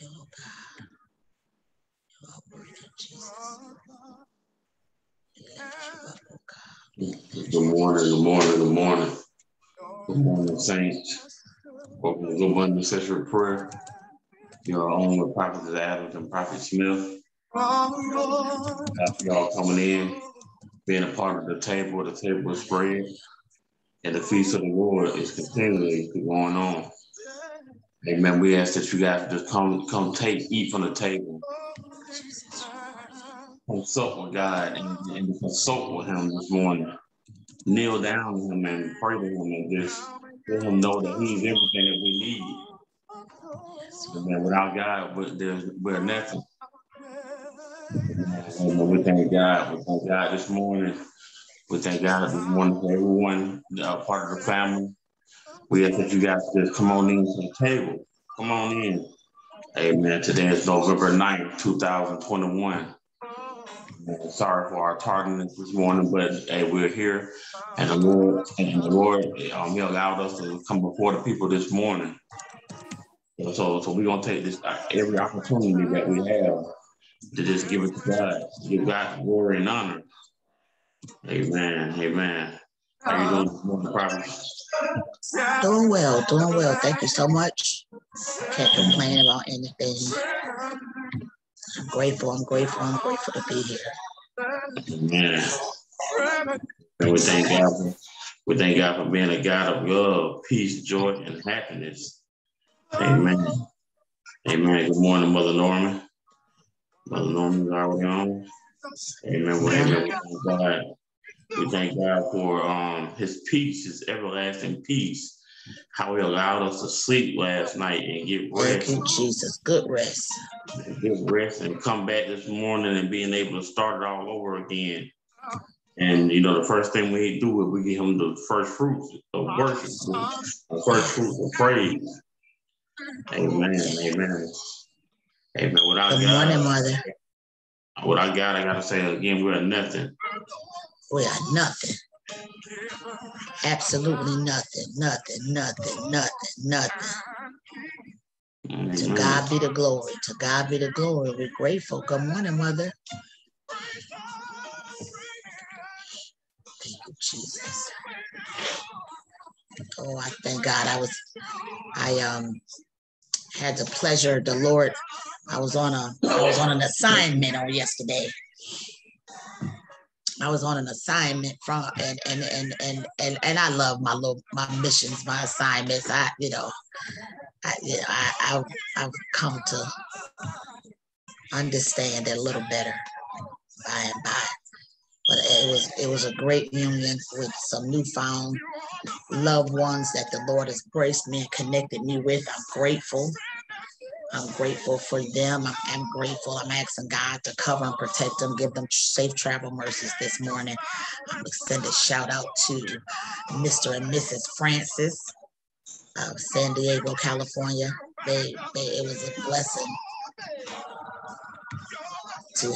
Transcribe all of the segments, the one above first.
you, oh God. You are worthy, Jesus. Good morning, good morning, good morning. Good morning, saints. Welcome to Good Morning Session Prayer. Your own with Prophet Adams and Prophet Smith. After y'all coming in, being a part of the table, the table is spread, and the feast of the Lord is continually going on. Amen. We ask that you guys just come, come take, eat from the table. Consult with God and, and consult with Him this morning. Kneel down to Him and pray to Him and just let Him know that He's everything that we need. Amen. Without God, we're, nothing. Amen. We thank God. We thank God this morning. We thank God this morning for everyone, uh, part of the family. We ask that you guys just come on in to the table. Come on in. Amen. Today is November 9th, 2021. And sorry for our tardiness this morning, but hey, we're here, and the Lord and the Lord um, He allowed us to come before the people this morning. So, so we're gonna take this every opportunity that we have to just give it to God, give God glory and honor. Amen. Amen. How you doing uh, morning, Doing well, doing well. Thank you so much. Can't complain about anything. I'm grateful, I'm grateful, I'm grateful to be here. Amen. And we thank God for, we thank God for being a God of love, peace, joy, and happiness. Amen. Amen. Good morning, Mother Norman. Mother Norman is already on. Amen. Well, amen. We God. We thank God for um, his peace, his everlasting peace how he allowed us to sleep last night and get rest. Thank you, Jesus. Good rest. Get rest and come back this morning and being able to start it all over again. And you know, the first thing we do is we give him the first fruits of worship, the first fruits of praise. Amen. Amen. Amen. Without Good God, morning, Mother. Without God, I gotta say again, we're nothing. We are nothing. Absolutely nothing, nothing, nothing, nothing, nothing. Mm-hmm. To God be the glory. To God be the glory. We're grateful. Good morning, Mother. Thank you, Jesus. Oh, I thank God. I was, I um had the pleasure, the Lord. I was on a, I was on an assignment on yesterday, I was on an assignment from and and and and and, and I love my little my missions, my assignments. I you know, I you know, I, I I've come to understand it a little better by and by. But it was it was a great union with some newfound loved ones that the Lord has graced me and connected me with. I'm grateful. I'm grateful for them. I'm, grateful. I'm asking God to cover and protect them, give them safe travel mercies this morning. I'm a shout out to Mr. and Mrs. Francis of San Diego, California. They, they it was a blessing to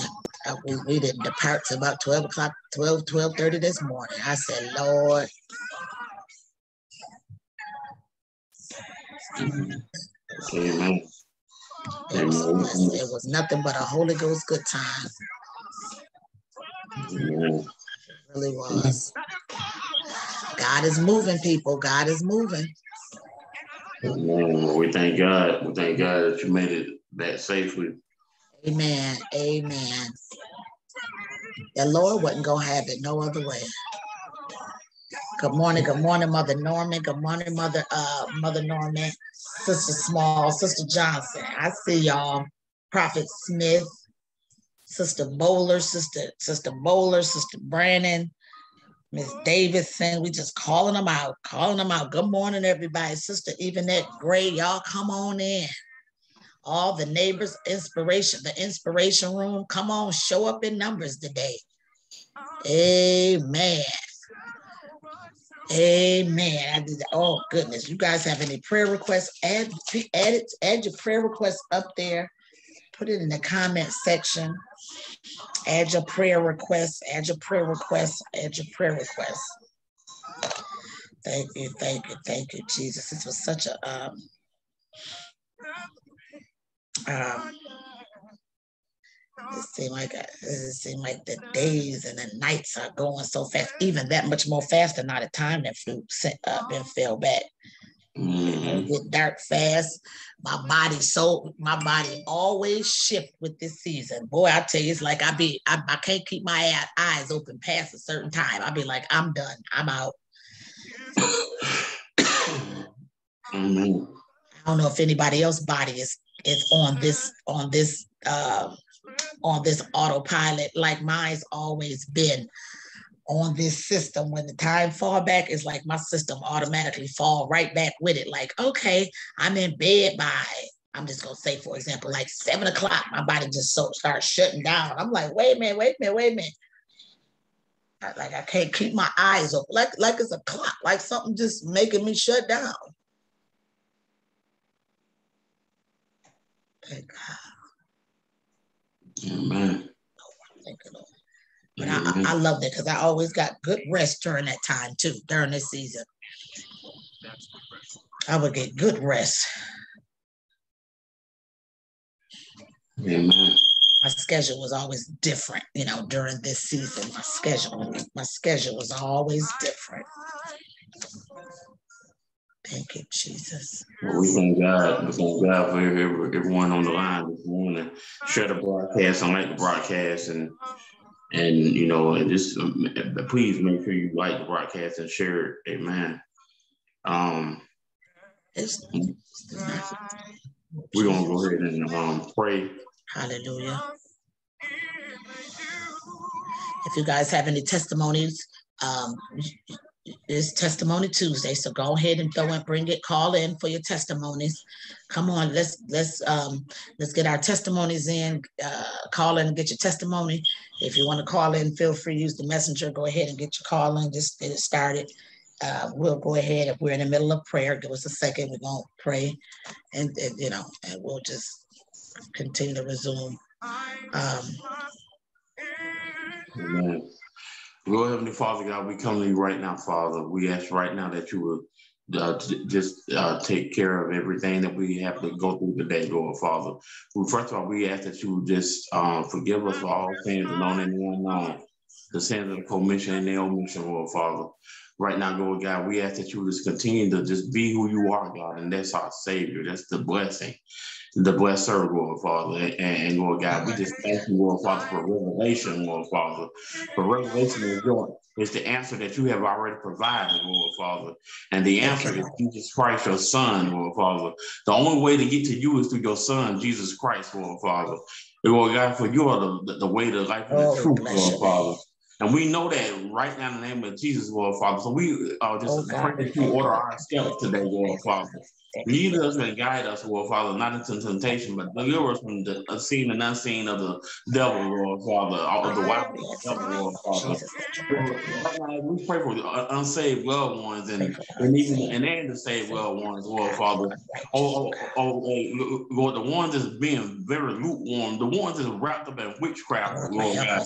uh, we, we didn't depart to about 12 o'clock, 12, 12 30 this morning. I said, Lord. Amen. It was, it was nothing but a Holy Ghost good time. It really was. God is moving, people. God is moving. Amen. We thank God. We thank God that you made it that safely. Amen. Amen. The Lord wasn't gonna have it no other way. Good morning, good morning, Mother Norman. Good morning, Mother uh Mother Norman. Sister Small, Sister Johnson. I see y'all. Prophet Smith, Sister Bowler, Sister Sister Bowler, Sister Brandon, Miss Davidson. We just calling them out, calling them out. Good morning, everybody. Sister Evanette Gray, y'all come on in. All the neighbors, inspiration, the inspiration room. Come on, show up in numbers today. Amen. Amen. I did. Oh goodness, you guys have any prayer requests? Add, add it. Add your prayer requests up there. Put it in the comment section. Add your prayer requests. Add your prayer requests. Add your prayer requests. Thank you, thank you, thank you, Jesus. This was such a um, Um, it seems like uh, it seems like the days and the nights are going so fast, even that much more faster. Not a time that flew up and fell back. Mm-hmm. Get dark fast. My body so my body always shift with this season. Boy, I tell you, it's like I be I, I can't keep my eyes open past a certain time. I be like, I'm done. I'm out. mm-hmm. I don't know if anybody else body is is on this on this uh, on this autopilot like mine's always been on this system. When the time fall back is like my system automatically fall right back with it. Like okay i'm in bed by i'm just gonna say for example like seven o'clock my body just so starts shutting down. I'm like wait a minute wait a minute wait a minute. Like i can't keep my eyes open. Like like it's a clock like something just making me shut down. Thank god Amen. But I, I love that because I always got good rest during that time too, during this season. I would get good rest. Amen. My schedule was always different, you know, during this season. My schedule, my schedule was always different. Thank you, Jesus. Well, we thank God. We thank God for everyone on the line this morning. Share the broadcast and like the broadcast, and and you know, and just um, please make sure you like the broadcast and share it. Amen. Um, we're gonna go ahead and um, pray. Hallelujah. If you guys have any testimonies, um, it's testimony Tuesday, so go ahead and throw and bring it. Call in for your testimonies. Come on, let's let's um let's get our testimonies in. Uh, call in and get your testimony. If you want to call in, feel free use the messenger. Go ahead and get your call in. Just get it started. Uh, we'll go ahead if we're in the middle of prayer. Give us a second. We're gonna pray, and, and you know, and we'll just continue to resume. Um, Amen. Lord Heavenly Father, God, we come to you right now, Father. We ask right now that you would uh, t- just uh, take care of everything that we have to go through today, Lord Father. Well, first of all, we ask that you would just uh, forgive us for all sins, known and unknown, the sins of the commission and the omission, Lord Father. Right now, Lord God, we ask that you just continue to just be who you are, God, and that's our Savior. That's the blessing the blessed servant, Lord Father. And, and, Lord God, we just thank you, Lord Father, for revelation, Lord Father. For revelation is your is the answer that you have already provided, Lord Father. And the answer is Jesus Christ, your Son, Lord Father. The only way to get to you is through your Son, Jesus Christ, Lord Father. And Lord God, for you are the, the, the way, the life, and the oh, truth, Lord Father. And we know that right now in the name of Jesus, Lord Father. So we uh, just oh, pray that you order our steps today, Lord Father. Lead us and guide us, Lord Father, not into temptation, but deliver us from the seen and unseen of the devil, Lord Father, of the wild devil, Lord Father. we pray for the unsaved loved ones and, and even and, and the saved loved ones, Lord Father. Oh, oh, oh, Lord, the ones that's being very lukewarm, the ones that's wrapped up in witchcraft, Lord God.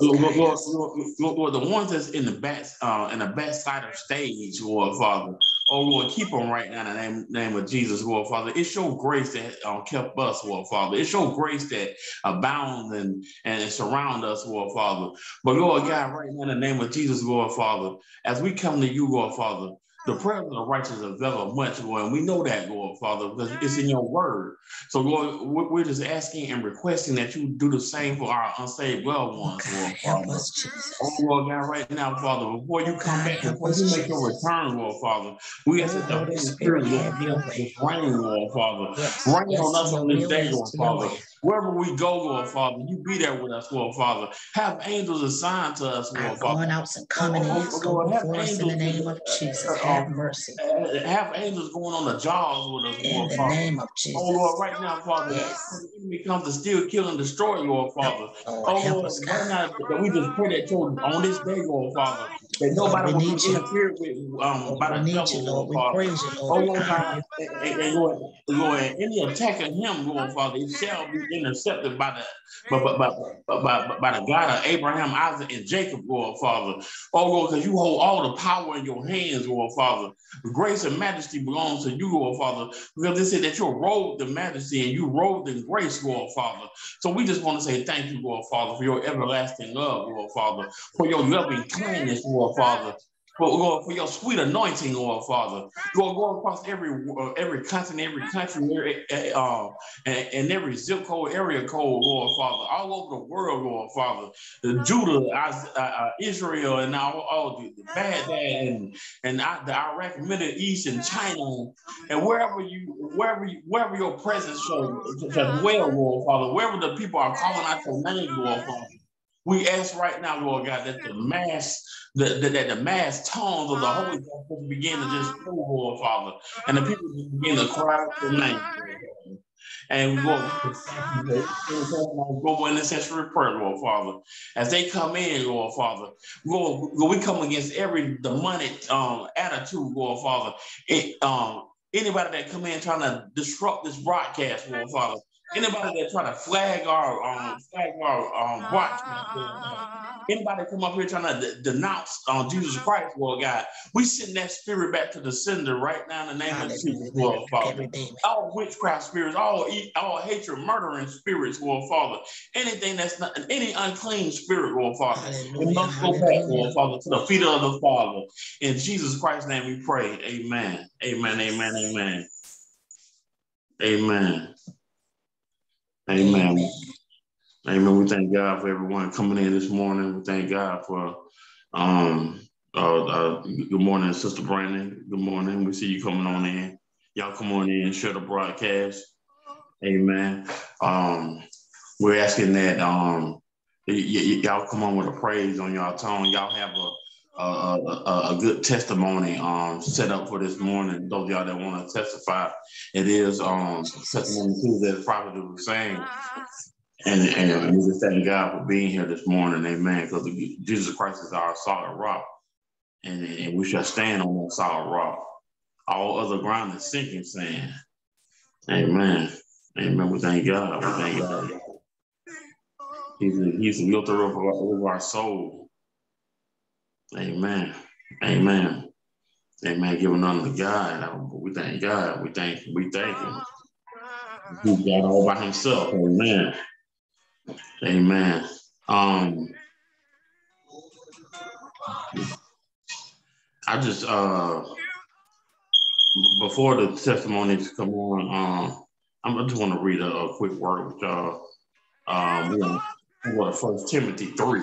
Lord, Lord, Lord, Lord, the ones that's in the back, uh, in the backside stage, Lord Father. Oh Lord, keep them right now in the name, name of Jesus, Lord Father. It's your grace that uh, kept us, Lord Father. It's your grace that abounds and, and surround us, Lord Father. But Lord God, right now in the name of Jesus, Lord Father, as we come to you, Lord Father, the prayers of the righteous avail much, Lord, and we know that, Lord Father, because it's in your word. So, Lord, we're just asking and requesting that you do the same for our unsaved loved ones, Lord Father. Oh, Lord God, right now, Father, before you come back, before you make your return, Lord Father, we ask that the Holy Spirit will rain, Lord Father. Rain on us on this day, Lord Father. Wherever we go, Lord Father, you be there with us, Lord Father. Have angels assigned to us, Lord Father. Going out and coming in, oh, go before us in the name of Jesus. Uh, have mercy. Uh, have angels going on the jaws with us, Lord in the name of Jesus. Oh Lord, right now, Father, yes. the enemy comes to steal, kill, and destroy, Lord Father. Oh, oh Lord, right now, that we just pray that you on this day, Lord Father. that nobody will interfere with um, by the devil, Lord, Father. Praise you, Lord. Oh, Lord God, and, and, Lord, Lord, any attack of him, Lord Father, it shall be intercepted by the by, by, by, by, the God of Abraham, Isaac, and Jacob, Lord Father. Oh Lord, because you hold all the power in your hands, Lord Father. Grace and majesty belongs to you, Lord Father. Because they said that you're robed in majesty and you robed in grace, Lord Father. So we just want to say thank you, Lord Father, for your everlasting love, Lord Father, for your loving kindness, Lord Father, Lord, for your sweet anointing, Lord Father. Lord, go across every uh, every continent, every country, every, uh, and, and, every zip code, area code, Lord Father, all over the world, Lord Father. The Judah, uh, Israel, and now all the, Baghdad and and the Iraq, Middle East, and China, and wherever you wherever you, wherever your presence shall, shall dwell, Lord Father, wherever the people are calling out your name, Lord Father. We ask right now, Lord God, that the mass, the, the, that the mass tones of the Holy Ghost begin to just flow, Lord Father, and the people begin to cry out your name. And Lord, go in the century prayer, Lord Father. As they come in, Lord Father, Lord, we come against every demonic um, attitude, Lord Father. It, um, anybody that come in trying to disrupt this broadcast, Lord Father, Anybody that try to flag our um flag our um watch, anybody come up here trying to denounce um, Jesus Christ, Lord God, we send that spirit back to the sender right now in the name of Jesus, Lord Father. All witchcraft spirits, all all hatred, murdering spirits, Lord Father. Anything that's not any unclean spirit, Lord Father, we must go back, Lord Father, to the feet of the Father. In Jesus Christ's name, we pray. Amen. Amen. Amen. Amen. Amen. Amen. Amen. We thank God for everyone coming in this morning. We thank God for um uh, uh, good morning, Sister Brandon. Good morning. We see you coming on in. Y'all come on in, share the broadcast. Amen. Um, we're asking that um y- y- y'all come on with a praise on y'all tongue. Y'all have a a, a, good testimony um, set up for this morning. Those y'all that want to testify, it is um, testimony Tuesday, Prophet was saying. And, and we just thank God for being here this morning, amen. Because Jesus Christ is our solid rock, and, and we shall stand on that solid rock. All other ground is sinking sand. Amen. Amen. We thank God. We thank God. He's, a, he's the lifter of our, of our soul. Amen. Amen. Amen. Giving honor to God. We thank God. We thank we thank him. He got all by himself. Amen. Amen. Um I just uh before the testimonies come on, um, I just want to read a, a quick word with y'all. Um, we're First Timothy three.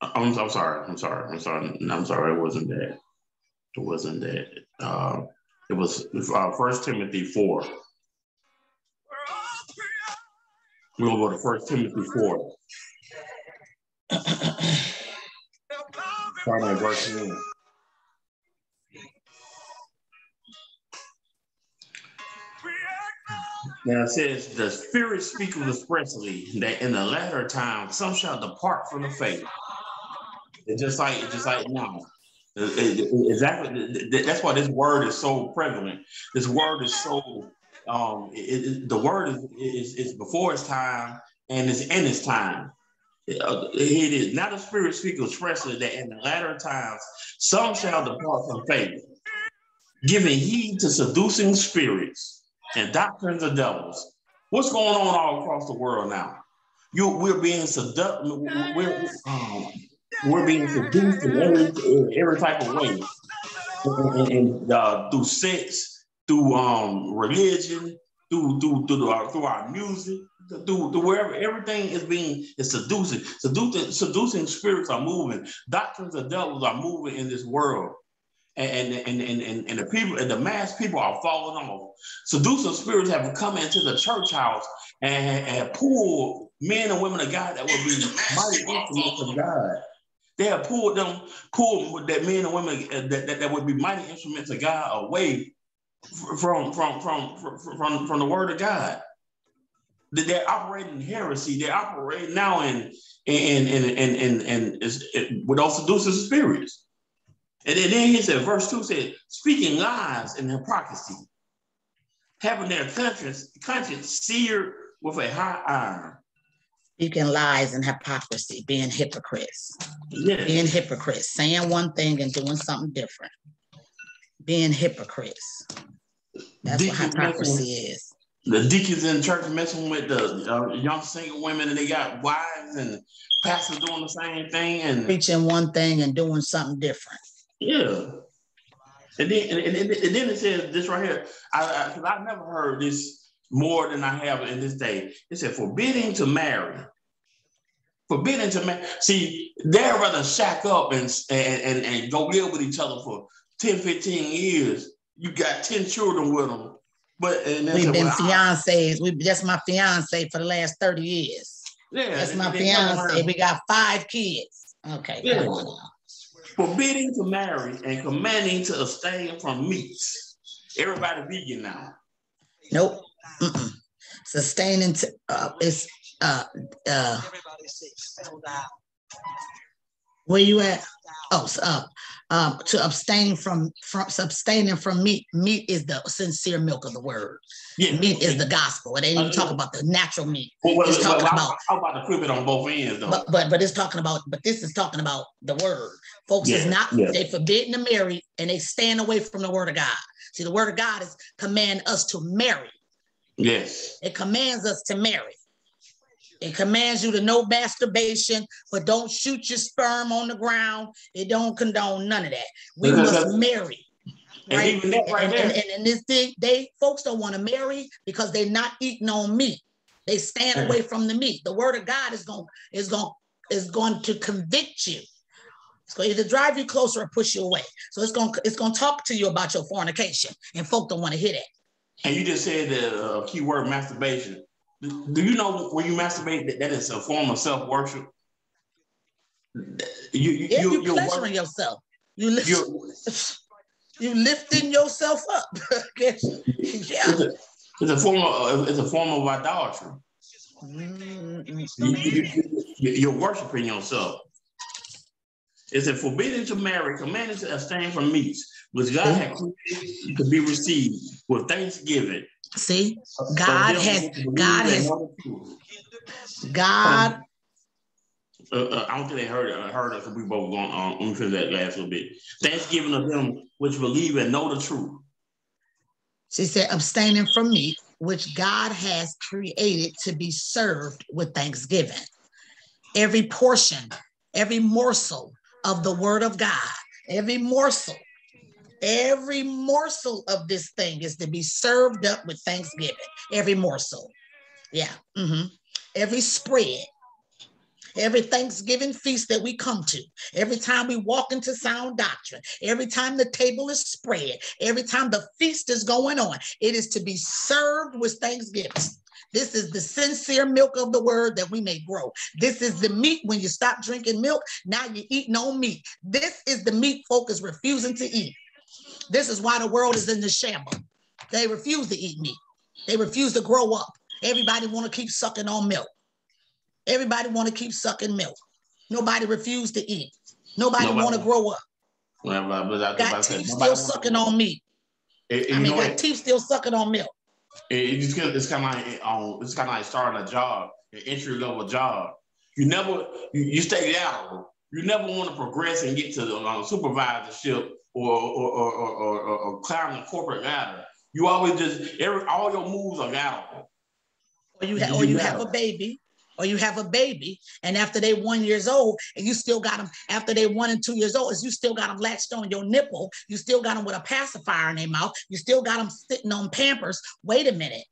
I'm, I'm sorry. I'm sorry. I'm sorry. I'm sorry. It wasn't that. It wasn't that. Uh, it was uh, First Timothy four. We'll go to First Timothy four. Verse one. Now it says, The Spirit speaketh expressly that in the latter time some shall depart from the faith it's just like it's just like now. exactly. That's why this word is so prevalent. This word is so. Um, it, it, the word is, is is before its time and it's in its time. It, uh, it is now the Spirit speaks expressly that in the latter times some shall depart from faith, giving heed to seducing spirits and doctrines of devils. What's going on all across the world now? You, we're being seduced. Um, we're being seduced in every, in every type of way, and, and uh, through sex, through um, religion, through through through our, through our music, through, through wherever everything is being is seducing. Seducing seducing spirits are moving. Doctrines of devils are moving in this world. And, and, and, and, and the people and the mass people are falling off. Seducing spirits have come into the church house and, and pulled men and women of God that would be mighty instruments of God they have pulled them, pulled that men and women uh, that, that, that would be mighty instruments of God away from from from from from, from the word of God. They're operating heresy. They're operating now in in in in in, in, in with those seducing spirits. And then, he said, verse 2 said, speaking lies and hypocrisy, having their conscience, conscience seared with a hot iron. Speaking lies and hypocrisy, being hypocrites. Yes. Being hypocrites, saying one thing and doing something different. Being hypocrites. That's Deacons what hypocrisy is. The deacons in church messing with the uh, young single women, and they got wives and pastors doing the same thing and preaching one thing and doing something different. Yeah. And then, and, and, and then it says this right here. I, I, I've never heard this more than I have in this day. It said, forbidding to marry. Forbidding to marry. See, they'd rather shack up and, and, and, and go live with each other for 10, 15 years. You got 10 children with them. But and we've been well, fiancés. We that's my fiance for the last 30 years. Yeah, that's my fiance. We got five kids. Okay. Yeah forbidding to marry and commanding to abstain from meats. Everybody vegan now. Nope. Mm-mm. Sustaining to uh, it's uh uh. Where you at? Oh, uh, um, to abstain from from abstaining from meat. Meat is the sincere milk of the word. Yeah. Meat is the gospel. It ain't even uh, talking about the natural meat. Well, well, it's talking well, about how about the flip it on both ends though. But, but but it's talking about but this is talking about the word. Folks yeah, is not yeah. they forbidden to marry and they stand away from the word of God. See, the word of God is command us to marry. Yes. It commands us to marry. It commands you to no masturbation, but don't shoot your sperm on the ground. It don't condone none of that. We must marry. Right? And, right and, and, and, and this thing, they folks don't want to marry because they're not eating on meat. They stand away from the meat. The word of God is going is going is going to convict you. It's going to either drive you closer or push you away. So it's going it's going to talk to you about your fornication, and folk don't want to hear that. And you just said the uh, key word masturbation. Do you know when you masturbate that, that is a form of self worship? You, you, yeah, you, you pleasuring yourself. You lift, you lifting yourself up. yeah. It's a, it's a, form of it's a form of idolatry. Mm-hmm. You, are worshiping yourself. It's a forbidden to marry, commanded to abstain from meats, which God had created to be received with thanksgiving See, God has God has God. Uh, uh, I don't think they heard it. I heard it we both going on. Let me that last little bit. Thanksgiving of them which believe and know the truth. She said, abstaining from meat, which God has created to be served with thanksgiving. Every portion, every morsel of the word of God, every morsel Every morsel of this thing is to be served up with thanksgiving. Every morsel. Yeah. Mm-hmm. Every spread. Every Thanksgiving feast that we come to, every time we walk into sound doctrine, every time the table is spread, every time the feast is going on, it is to be served with thanksgiving. This is the sincere milk of the word that we may grow. This is the meat when you stop drinking milk. Now you eat no meat. This is the meat folk is refusing to eat. This is why the world is in the shambles. They refuse to eat meat. They refuse to grow up. Everybody want to keep sucking on milk. Everybody want to keep sucking milk. Nobody refuse to eat. Nobody, Nobody. want to grow up. Got teeth still sucking on meat. It, it, I mean, got it, teeth still sucking on milk. it's, it's kind of like um, it's kind of like starting a job, an entry level job. You never you, you stay out. You never want to progress and get to the um, supervisorship or or, or, or, or, or climb the corporate ladder. You always just every all your moves are lateral. Or you, have, or you have a baby, or you have a baby, and after they one years old, and you still got them after they one and two years old, is you still got them latched on your nipple, you still got them with a pacifier in their mouth, you still got them sitting on Pampers. Wait a minute,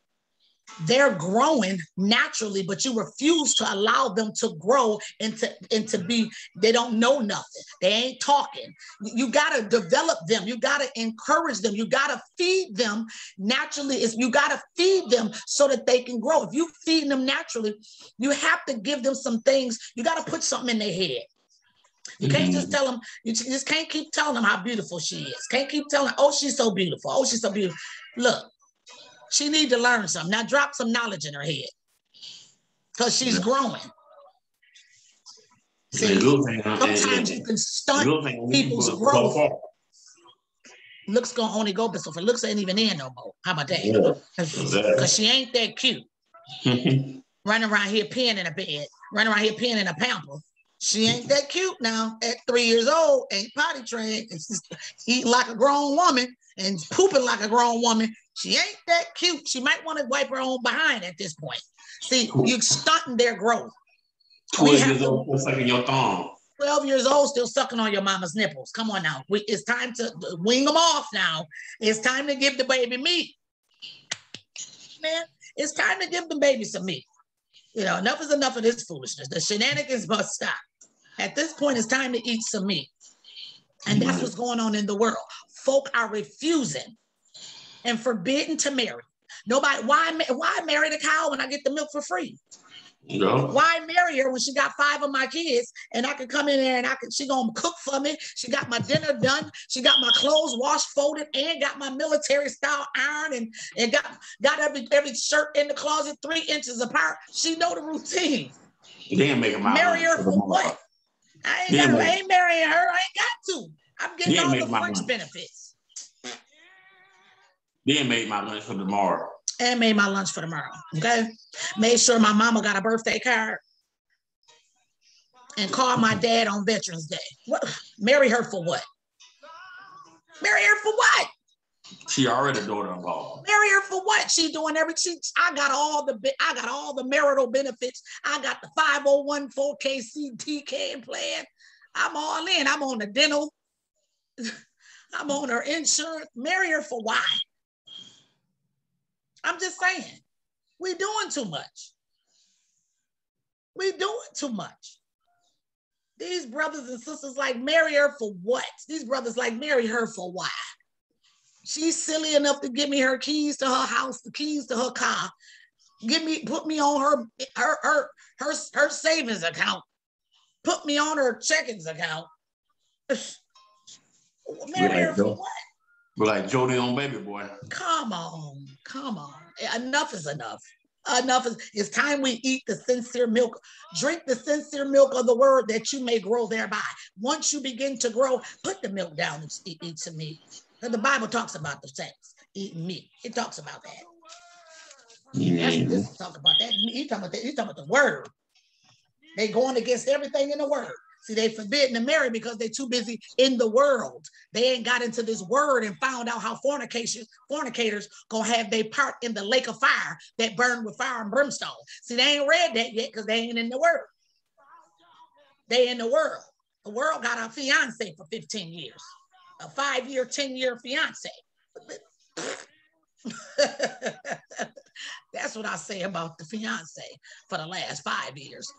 they're growing naturally, but you refuse to allow them to grow into, and to be, they don't know nothing. They ain't talking. You got to develop them. You got to encourage them. You got to feed them naturally. Is you got to feed them so that they can grow. If you feed them naturally, you have to give them some things. You got to put something in their head. You can't mm-hmm. just tell them, you just can't keep telling them how beautiful she is. Can't keep telling, oh, she's so beautiful. Oh, she's so beautiful. Look, she need to learn something. Now drop some knowledge in her head because she's growing. See, sometimes you can stunt people's growth. Looks gonna only go, but so for looks ain't even in no more. How about that? Because yeah, she ain't that cute. running around here peeing in a bed, running around here peeing in a pamper. She ain't that cute now at three years old, ain't potty trained, it's just eating like a grown woman and pooping like a grown woman. She ain't that cute. She might want to wipe her own behind at this point. See, you're stunting their growth. 12 years old, still sucking your thumb. 12 years old, still sucking on your mama's nipples. Come on now. We, it's time to wing them off now. It's time to give the baby meat. Man, it's time to give the baby some meat. You know, enough is enough of this foolishness. The shenanigans must stop. At this point, it's time to eat some meat. And that's what's going on in the world. Folk are refusing and forbidden to marry. Nobody, why, why marry the cow when I get the milk for free? No. Why marry her when she got five of my kids and I can come in there and I can she gonna cook for me? She got my dinner done, she got my clothes washed, folded, and got my military style iron and, and got got every every shirt in the closet three inches apart. She know the routine. You make my marry her for what? I ain't, got, I ain't marrying her. I ain't got to. I'm getting all the French benefits. Then made my lunch for tomorrow and made my lunch for tomorrow. Okay. Made sure my mama got a birthday card and called my dad on Veterans Day. What? Marry her for what? Marry her for what? She already daughter-in-law. Marry her for what? She doing everything. I got all the I got all the marital benefits. I got the 501 4K CTK plan. I'm all in. I'm on the dental. I'm on her insurance. Marry her for why? I'm just saying, we doing too much. We doing too much. These brothers and sisters like marry her for what? These brothers like marry her for why? She's silly enough to give me her keys to her house, the keys to her car. Give me, put me on her her her her, her savings account. Put me on her checkings account. marry her for what? But like Jody on Baby Boy. Come on, come on. Enough is enough. Enough is it's time we eat the sincere milk, drink the sincere milk of the word that you may grow thereby. Once you begin to grow, put the milk down and eat some meat. The Bible talks about the sex, eating meat. It talks about that. Mm-hmm. That's, talk about that. He talking about that. He talking about the word. They going against everything in the word. See, they forbidden to marry because they're too busy in the world. They ain't got into this word and found out how fornication, fornicators gonna have their part in the lake of fire that burn with fire and brimstone. See, they ain't read that yet because they ain't in the word. They in the world. The world got a fiance for 15 years, a five-year, 10-year fiance. That's what I say about the fiance for the last five years.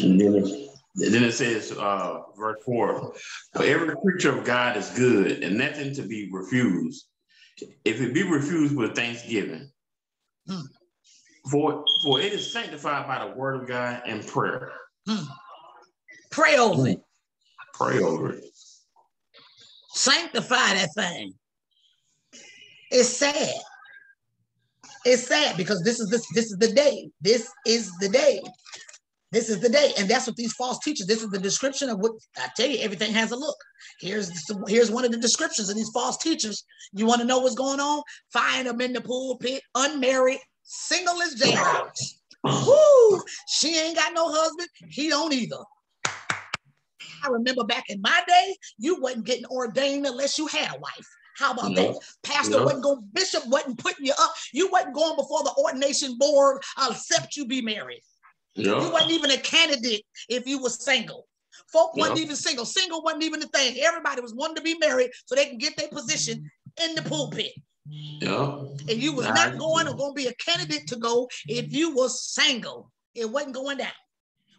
And then it, then it says, uh, verse four, for every creature of God is good and nothing to be refused. If it be refused with thanksgiving, hmm. for, for it is sanctified by the word of God and prayer. Hmm. Pray over it. Pray over it. Sanctify that thing. It's sad. It's sad because this is this this is the day. This is the day this is the day. And that's what these false teachers, this is the description of what I tell you, everything has a look. Here's here's one of the descriptions of these false teachers. You want to know what's going on? Find them in the pulpit, unmarried, single as jailhouse. Woo! She ain't got no husband. He don't either. I remember back in my day, you wasn't getting ordained unless you had a wife. How about no. that? Pastor no. wasn't going, bishop wasn't putting you up. You wasn't going before the ordination board, except you be married. Yeah. You wasn't even a candidate if you were single. Folk wasn't even single. Single wasn't even a thing. Everybody was wanting to be married so they can get their position in the pulpit. Yeah. And you was not going or going to be a candidate to go if you was single. It wasn't going down.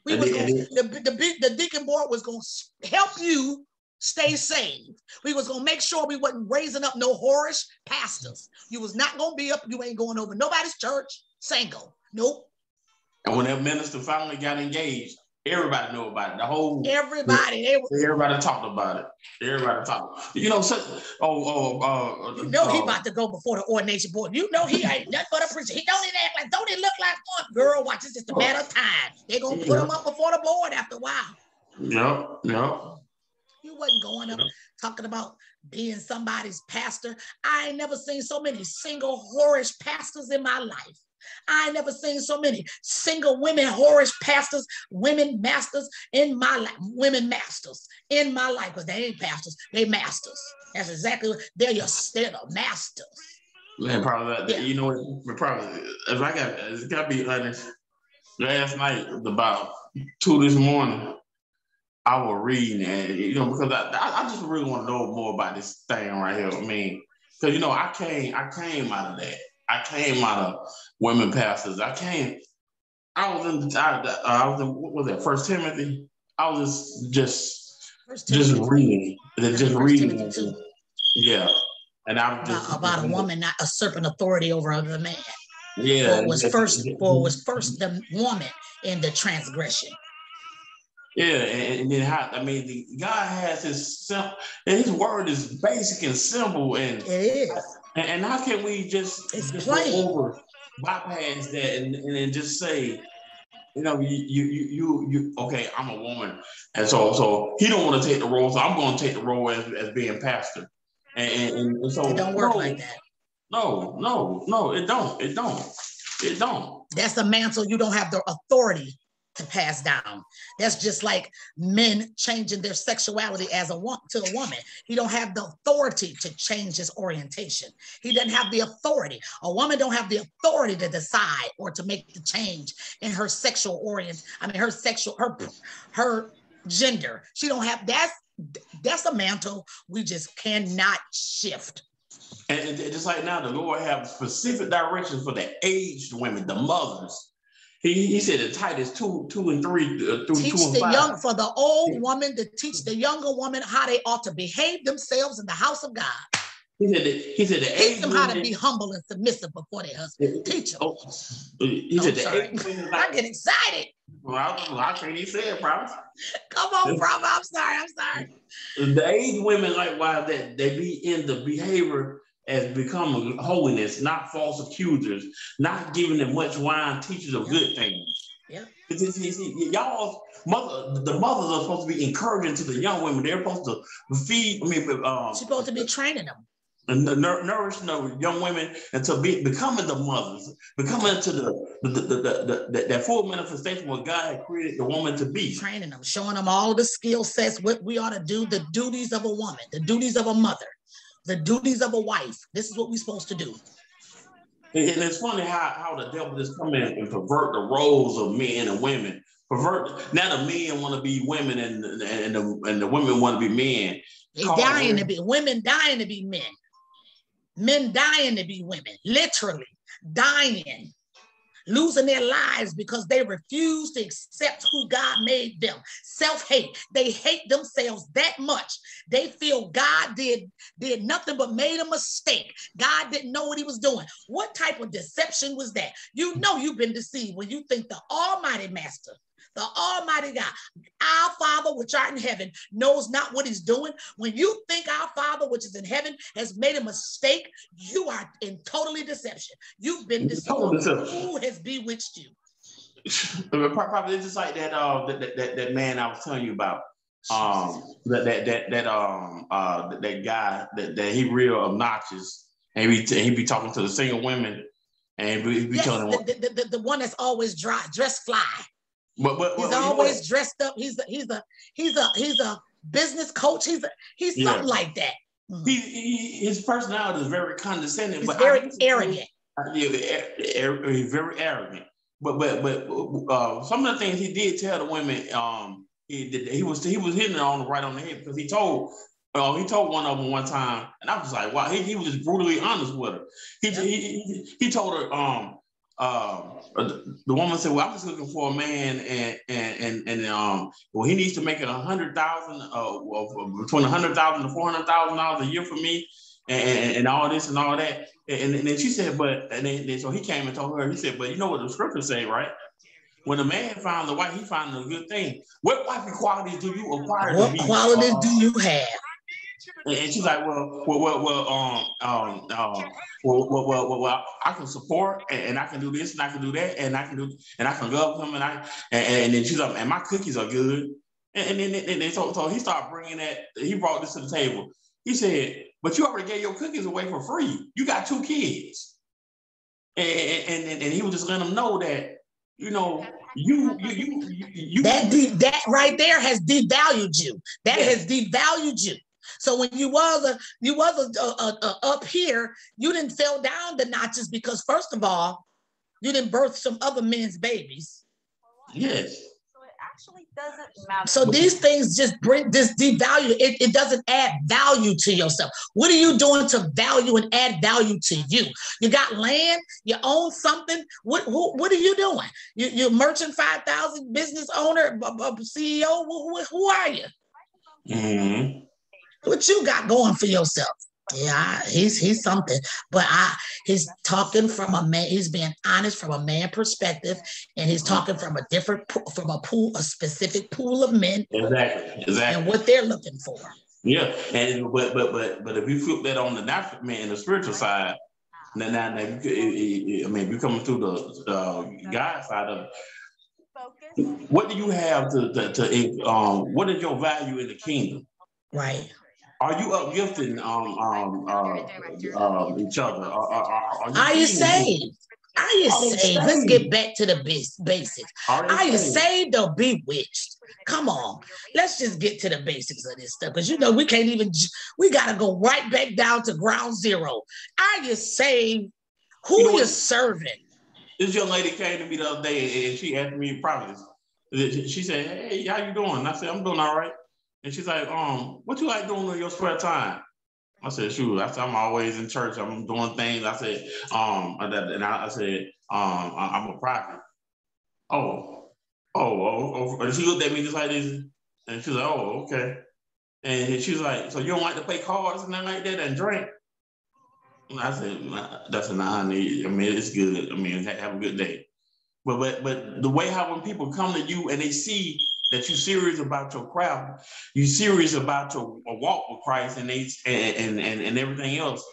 We was gonna, the, the, the deacon board was going to help you stay saved. We was gonna make sure we wasn't raising up no whorish pastors. You was not gonna be up. You ain't going over nobody's church single. Nope. And when that minister finally got engaged, Everybody know about it. The whole everybody. They, everybody talked about it. Everybody talked. You know, so, oh, oh, uh, you know uh, he about to go before the ordination board. You know he ain't nothing but a preacher. He don't even act like. Don't he look like one girl? Watch, this. it's just a matter of time. They gonna put him up before the board after a while. Yep, yep. You wasn't going up talking about being somebody's pastor. I ain't never seen so many single whorish pastors in my life. I never seen so many single women whorish pastors, women masters in my life, women masters in my life, because they ain't pastors, they masters. That's exactly what they're your they're the masters. Man, probably yeah. you know probably if I got it's gotta be honest. Last night about two this morning, I was reading and you know because I, I just really want to know more about this thing right here. I mean, because you know I came I came out of that. I came out of women pastors. I can't. I was in. I, I was in. What was that? First Timothy. I was just just just reading. Just reading. Yeah. And I'm just about, about a woman not usurping authority over other man. Yeah. For it was first for it was first the woman in the transgression. Yeah, and, and then how I mean, the, God has his simple, and His word is basic and simple, and it is. And, and how can we just, it's just plain. over bypass that and, and then just say, you know, you, you you you okay, I'm a woman, and so so he don't want to take the role, so I'm going to take the role as, as being pastor, and, and, and so it don't work no, like that. No, no, no, it don't, it don't, it don't. That's a mantle you don't have the authority to pass down. That's just like men changing their sexuality as a to a woman. He don't have the authority to change his orientation. He doesn't have the authority. A woman don't have the authority to decide or to make the change in her sexual orient. I mean, her sexual her her gender. She don't have that's that's a mantle we just cannot shift. And just like now, the Lord have specific directions for the aged women, the mothers he, he said in Titus two two and three uh, through teach two and the five. young for the old woman to teach the younger woman how they ought to behave themselves in the house of God. He said that, he said the teach them how to be humble and submissive before their husband. Teach them. Oh, he said the I get excited. Well, I, I can't even say it, promise. Come on, brother. I'm sorry. I'm sorry. The age women likewise that they be in the behavior as becoming holiness, not false accusers, not giving them much wine, teachers of good things. Yeah. y'all, mother, the mothers are supposed to be encouraging to the young women. They're supposed to feed. I mean, um, supposed to be training them and nourishing the young women into be, becoming the mothers, becoming to the the, the, the, the, that full manifestation what God had created the woman to be. Training them, showing them all the skill sets, what we ought to do, the duties of a woman, the duties of a mother the duties of a wife. This is what we're supposed to do. And it's funny how, how the devil just come in and pervert the roles of men and women. Pervert now the men want to be women and, and, the, and the women want to be men. They dying to be women dying to be men. Men dying to be women, literally dying losing their lives because they refuse to accept who God made them. Self hate. They hate themselves that much. They feel God did, did nothing but made a mistake. God didn't know what he was doing. What type of deception was that? You know you've been deceived when you think the Almighty Master the Almighty God, our Father which art in heaven, knows not what he's doing. When you think our Father which is in heaven has made a mistake, you are in totally deception. You've been deceived. Who has bewitched you? Probably just like that, uh, that, that, that man I was telling you about. Um, that that that that um uh that guy that, that he real obnoxious and he he be talking to the single women and be, be yes, telling them the, the, the, the one that's always dry, dress fly. But, but, he's always dressed up. He's a he's a he's a he's a business coach. He's a he's yeah. something like that. Mm-hmm. He, he, his personality is very condescending. He's but very arrogant. Yeah, he's very arrogant. But but but uh, some of the things he did tell the women, um, he did, he was he was hitting it on the right on the head because he told uh, he told one of them one time, and I was like, wow, he, he was just brutally honest with her. He, yeah. he, he, he told her, um, um, the woman said, "Well, I'm just looking for a man, and and and, and um, well, he needs to make it a hundred thousand, uh, between a hundred thousand to four hundred thousand dollars a year for me, and, and all this and all that." And, and then she said, "But," and then, then, so he came and told her, he said, "But you know what the scriptures say, right?" when a man finds a wife, he finds a good thing. What wife qualities do you acquire? What qualities uh, do you have? And she's like, well, well, well, well um, um, um, well, well, well, well, well, I can support and, and, I can do this and I can do that and I can do and I can love him and I and, and then she's like, and my cookies are good. And, and then, and so, so he started bringing that. He brought this to the table. He said, but you already gave your cookies away for free. You got two kids, and and, and he was just letting them know that you know you you you, you that de- that right there has devalued you. That has devalued you. So when you was a you was a, a, a, up here, you didn't fell down the notches because first of all, you didn't birth some other men's babies. Yes. So it actually doesn't matter. So these things just bring this devalue. It, it doesn't add value to yourself. What are you doing to value and add value to you? You got land, you own something. What who, what are you doing? You, you're merchant 5000 business owner, CEO. Who, who are you? Mm-hmm. What you got going for yourself? Yeah, he's he's something, but I he's talking from a man. He's being honest from a man perspective, and he's talking from a different from a pool, a specific pool of men. Exactly, exactly, and what they're looking for. Yeah, and but but but but if you flip that on the natural man, the spiritual side, now now, now you could, I mean, if you're coming through the uh, God side of it, what do you have to to, to um, what is your value in the kingdom? Right. Are you uplifting um, um, uh, uh, each other? Are, are, are, you, are you saved? Are you saved? Let's get back to the basics. Are, are you saved or bewitched? Come on, let's just get to the basics of this stuff because you know we can't even. We got to go right back down to ground zero. Are you saved? Who you, know you serving? This young lady came to me the other day and she asked me probably. She said, "Hey, how you doing?" I said, "I'm doing all right." And she's like, um, what you like doing in your spare time? I said, shoot, I said, I'm always in church. I'm doing things. I said, um, and I, said, um, I'm a prophet. Oh, oh, oh, oh. And she looked at me just like this. And she's like, oh, okay. And she's like, so you don't like to play cards and nothing like that and drink? And I said, nah, that's nah, honey. I mean, it's good. I mean, have a good day. But but but the way how when people come to you and they see that you're serious about your craft, you're serious about your walk with Christ and they and and, and everything else,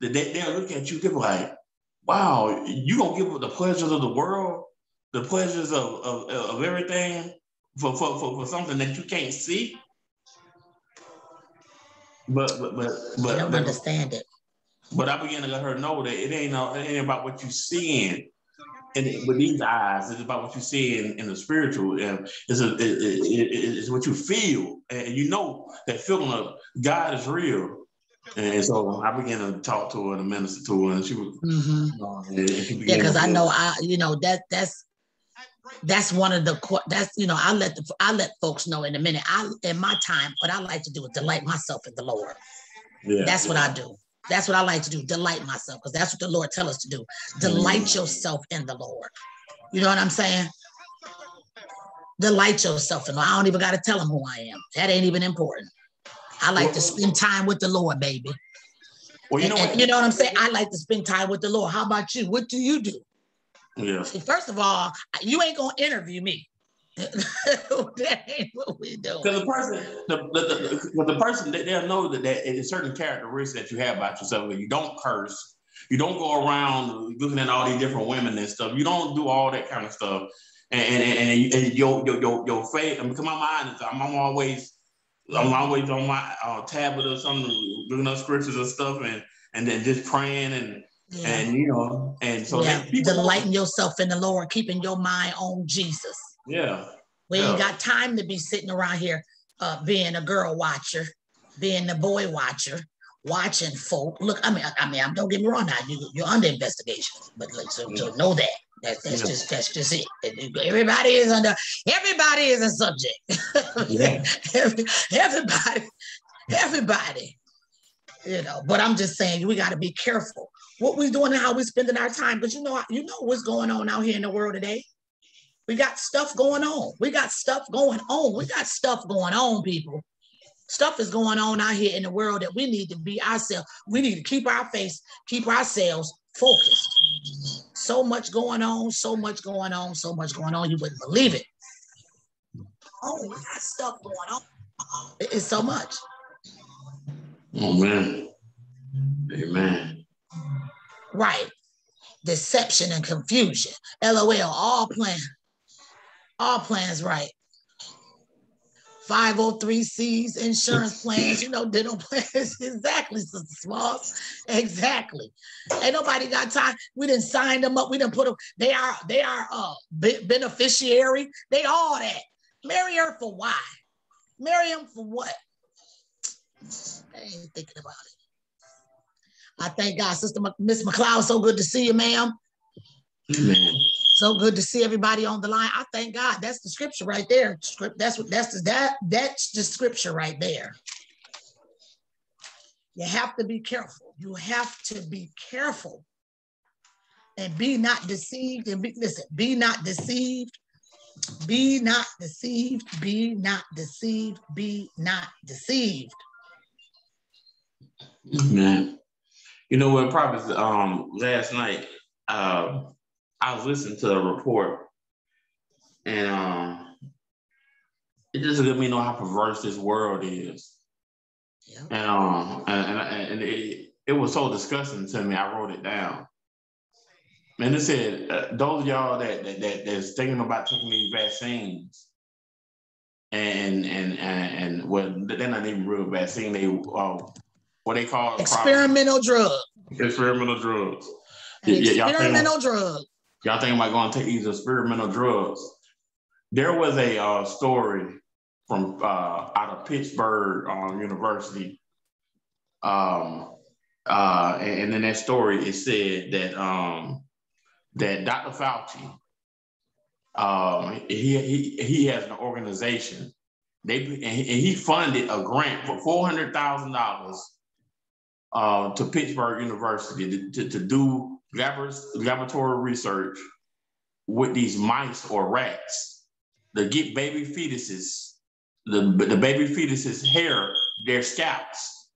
that they, they'll look at you, they're like, wow, you gonna give up the pleasures of the world, the pleasures of, of, of everything for, for, for, for something that you can't see. But but but but I don't but, understand it. But I began to let her know that it ain't it ain't about what you seeing and with these eyes, it's about what you see in, in the spiritual. And it's, a, it, it, it's what you feel, and you know that feeling of God is real. And so I began to talk to her and minister to her, and she was, mm-hmm. and she yeah, because I know I, you know that that's that's one of the that's you know I let the I let folks know in a minute. I in my time, what I like to do is delight myself in the Lord. Yeah, that's yeah. what I do. That's what I like to do, delight myself, because that's what the Lord tell us to do. Delight mm. yourself in the Lord. You know what I'm saying? Delight yourself in. The Lord. I don't even got to tell him who I am. That ain't even important. I like well, to spend time with the Lord, baby. Well, you know, and, and you know what I'm saying. I like to spend time with the Lord. How about you? What do you do? Yeah. See, first of all, you ain't gonna interview me. that ain't what we. Because the person, the, the, the, the person, they'll know that, that it's certain characteristics that you have about yourself. You don't curse. You don't go around looking at all these different women and stuff. You don't do all that kind of stuff. And and, and, and your, your your your faith. I mean, come on, my mind. I'm, I'm always I'm always on my uh, tablet or something, looking up scriptures and stuff, and and then just praying and yeah. and you know, and so yeah. delighting yourself in the Lord, keeping your mind on Jesus. Yeah. We yeah. ain't got time to be sitting around here uh, being a girl watcher, being a boy watcher, watching folk. Look, I mean, I, I mean, I'm, don't get me wrong now. You, you're under investigation, but like, so, yeah. so know that. That's, that's yeah. just that's just it. Everybody is under. Everybody is a subject. Yeah. everybody, everybody. You know, but I'm just saying we got to be careful what we're doing and how we're spending our time because you know you know what's going on out here in the world today. We got stuff going on. We got stuff going on. We got stuff going on, people. Stuff is going on out here in the world that we need to be ourselves. We need to keep our face, keep ourselves focused. So much going on, so much going on, so much going on. You wouldn't believe it. Oh, we got stuff going on. It's so much. Oh man. Amen. Right. Deception and confusion. LOL, all plans. All plans right. 503Cs, insurance plans, you know, dental plans. exactly, Sister Small. Exactly. Ain't nobody got time. We didn't sign them up. We didn't put them. They are they are uh beneficiary. They all that. Marry her for why? Marry him for what? I ain't thinking about it. I thank God, Sister Miss McLeod. So good to see you, ma'am. Amen. So good to see everybody on the line. I thank God. That's the scripture right there. Script. That's what. That's the, that. That's the scripture right there. You have to be careful. You have to be careful, and be not deceived. And be listen. Be not deceived. Be not deceived. Be not deceived. Be not deceived. Man. You know what, probably um last night, uh, I was listening to a report and um it just let me know how perverse this world is. Yeah. And um and, and, and it, it was so disgusting to me, I wrote it down. And it said, uh, those of y'all that, that, that that's thinking about taking these vaccines, and and and, and well, they're not even real vaccine. They uh, what they call experimental drugs. Experimental drugs. Y- experimental drug. Y'all think about going to take these experimental drugs? There was a uh, story from uh, out of Pittsburgh um, University, um, uh, and, and in that story it said that um, that Dr. Fauci, um, he, he he has an organization. They and he funded a grant for four hundred thousand dollars uh, to Pittsburgh University to, to, to do laboratory research with these mice or rats to get baby fetuses, the, the baby fetuses' hair, their scalps.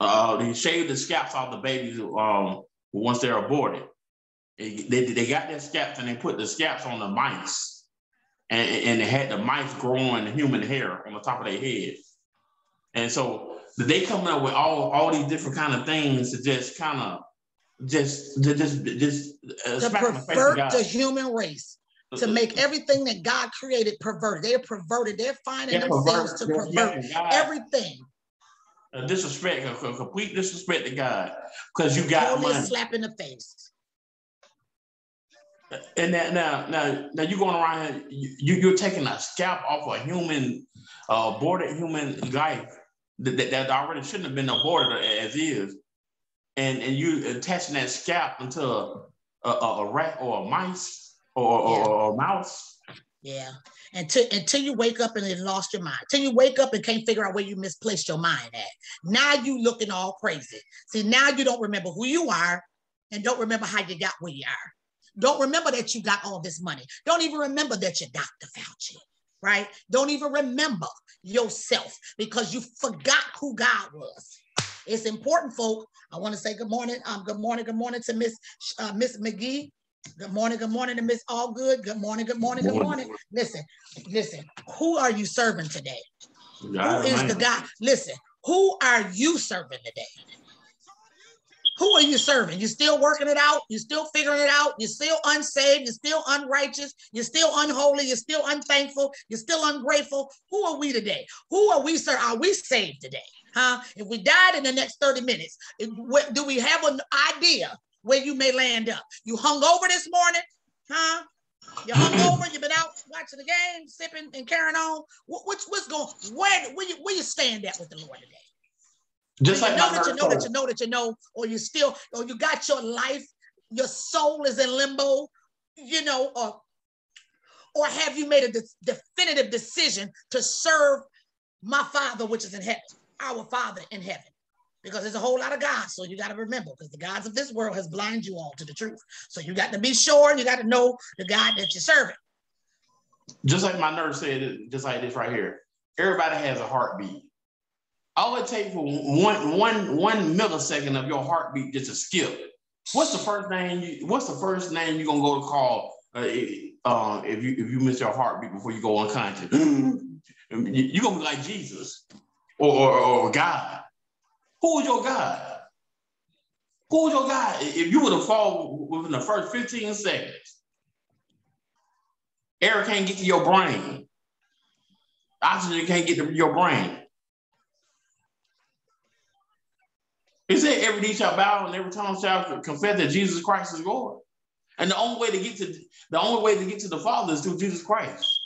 Uh, they shave the scalps off the babies um, once they're aborted. They, they, they got their scalps and they put the scalps on the mice. And, and they had the mice growing human hair on the top of their head. And so they coming up with all all these different kind of things to just kind of just just just uh, to pervert the human race to make everything that God created perverted. They're perverted. They're finding They're themselves to pervert everything. A disrespect, a, complete disrespect to God, because you got totally money. slap in the face. And now, now, now, now you're going around. You, you're taking a scalp off a human, uh, aborted human life that, that already shouldn't have been aborted as is, and and you attaching that scalp into a, a, a rat or a mice or, yeah. or, a mouse. Yeah. Until until you wake up and then lost your mind. Until you wake up and can't figure out where you misplaced your mind at. Now you looking all crazy. See, now you don't remember who you are and don't remember how you got where you are. Don't remember that you got all this money. Don't even remember that you're Dr. Fauci right? Don't even remember yourself because you forgot who God was. It's important, folk. I want to say good morning. Um, good morning, good morning to Miss uh, Miss McGee. Good morning, good morning to Miss Allgood. Good Good morning, good morning, good morning. Listen, listen. Who are you serving today? God, who is the God? Listen, who are you serving today? Who are you serving? You still working it out? You still figuring it out? You're still unsaved? You're still unrighteous? You're still unholy? You're still unthankful? You're still ungrateful? Who are we today? Who are we, sir? Are we saved today? Huh? If we died in the next 30 minutes, do we have an idea where you may land up? You hung over this morning? Huh? You hung over, you've been out watching the game, sipping and carrying on. What, what's, what's going, where, where, you, where you stand at with the Lord today? Just like you know that you know that you know that you know, or you still, or you got your life, your soul is in limbo, you know, or or have you made a de- definitive decision to serve my Father which is in heaven, our Father in heaven? Because there's a whole lot of gods, so you got to remember, because the gods of this world has blinded you all to the truth. So you got to be sure, you got to know the God that you're serving. Just like my nurse said, just like this right here. Everybody has a heartbeat. All it takes for one, one, one millisecond of your heartbeat just to skip, What's the first name? You, what's the first name you're gonna go to call uh, uh, if you if you miss your heartbeat before you go unconscious? you're gonna be like Jesus or, or, God. Who is your God? Who is your God? If you were to fall within the first 15 seconds, air can't get to your brain. Oxygen can't get to your brain. He said every knee shall bow and every tongue shall confess that Jesus Christ is Lord. And the only way to get to the only way to get to the Father is through Jesus Christ.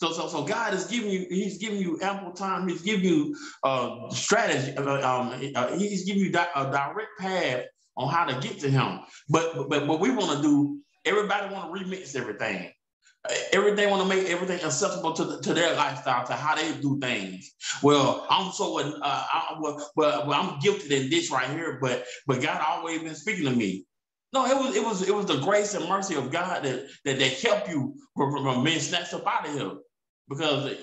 So, so, so God is giving you, He's giving you ample time. He's giving you uh, strategy. Uh, um, uh, he's giving you di- a direct path on how to get to Him. But, but what we want to do, everybody want to remix everything. Everything want to make everything acceptable to, the, to their lifestyle, to how they do things. Well, I'm so uh, I, well, well, I'm guilty in this right here, but but God always been speaking to me. No, it was it was it was the grace and mercy of God that that, that helped you from, from being snatched up out of here. Because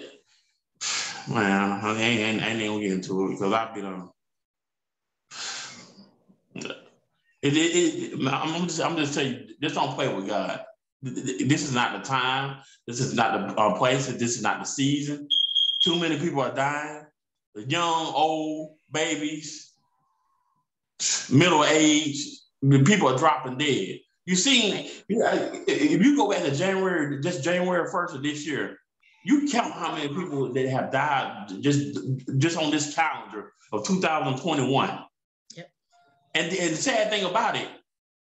man, I ain't, I ain't gonna get into it because I've been on. It, it, it, I'm just I'm just telling you, just don't play with God this is not the time. This is not the uh, place. This is not the season. Too many people are dying. The young, old, babies, middle age, people are dropping dead. You see, if you go back to January, just January 1st of this year, you count how many people that have died just, just on this calendar of 2021. Yep. And, and the sad thing about it,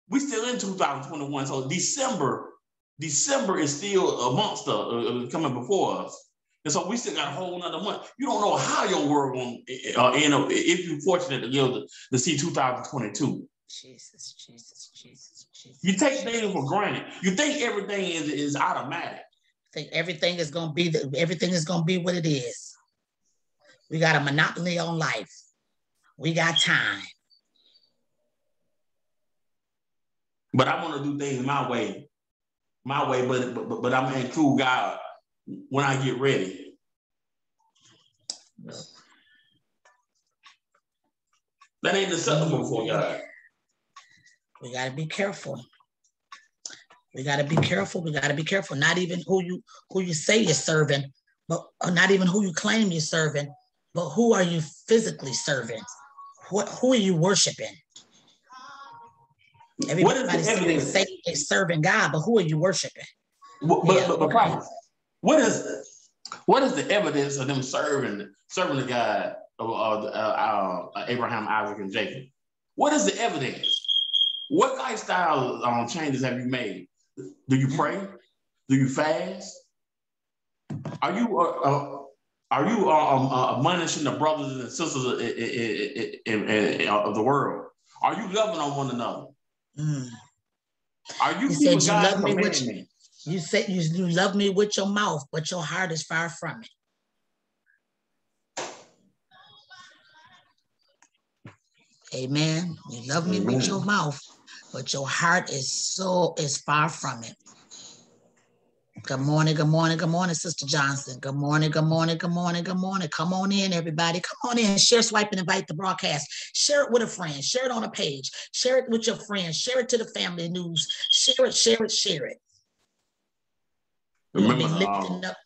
we're still in 2021. So December December is still a monster uh, uh, coming before us. And so we still got a whole another month. You don't know how your world will uh, end up if you're fortunate to be able to, to see 2022. Jesus, Jesus, Jesus, Jesus. You take things for granted. You think everything is, is automatic. Think everything is gonna be the, everything is gonna be what it is. We got a monopoly on life. We got time. But I want to do things my way my way, but but, but I'm gonna include God when I get ready. That ain't the acceptable for God. We gotta be careful. We gotta be careful. We gotta be careful. Not even who you who you say you're serving, but not even who you claim you're serving, but who are you physically serving? What who are you worshiping? Everybody say they're serving God, but who are you worshiping? But, yeah. but, but, what is what is the evidence of them serving serving the God of uh, uh, Abraham, Isaac, and Jacob? What is the evidence? What lifestyle um, changes have you made? Do you pray? Do you fast? Are you uh, uh are you um, uh, admonishing the brothers and sisters in, of the world? Are you loving on one another? Mm. Are you, you said you love me with you, you said you, you love me with your mouth, but your heart is far from it. Amen. You love me Amen. with your mouth, but your heart is so is far from it. Good morning, good morning, good morning, Sister Johnson. Good morning, good morning, good morning, good morning. Come on in, everybody. Come on in. Share, swipe, and invite the broadcast. Share it with a friend. Share it on a page. Share it with your friends. Share it to the family news. Share it, share it, share it. Remember, um, up.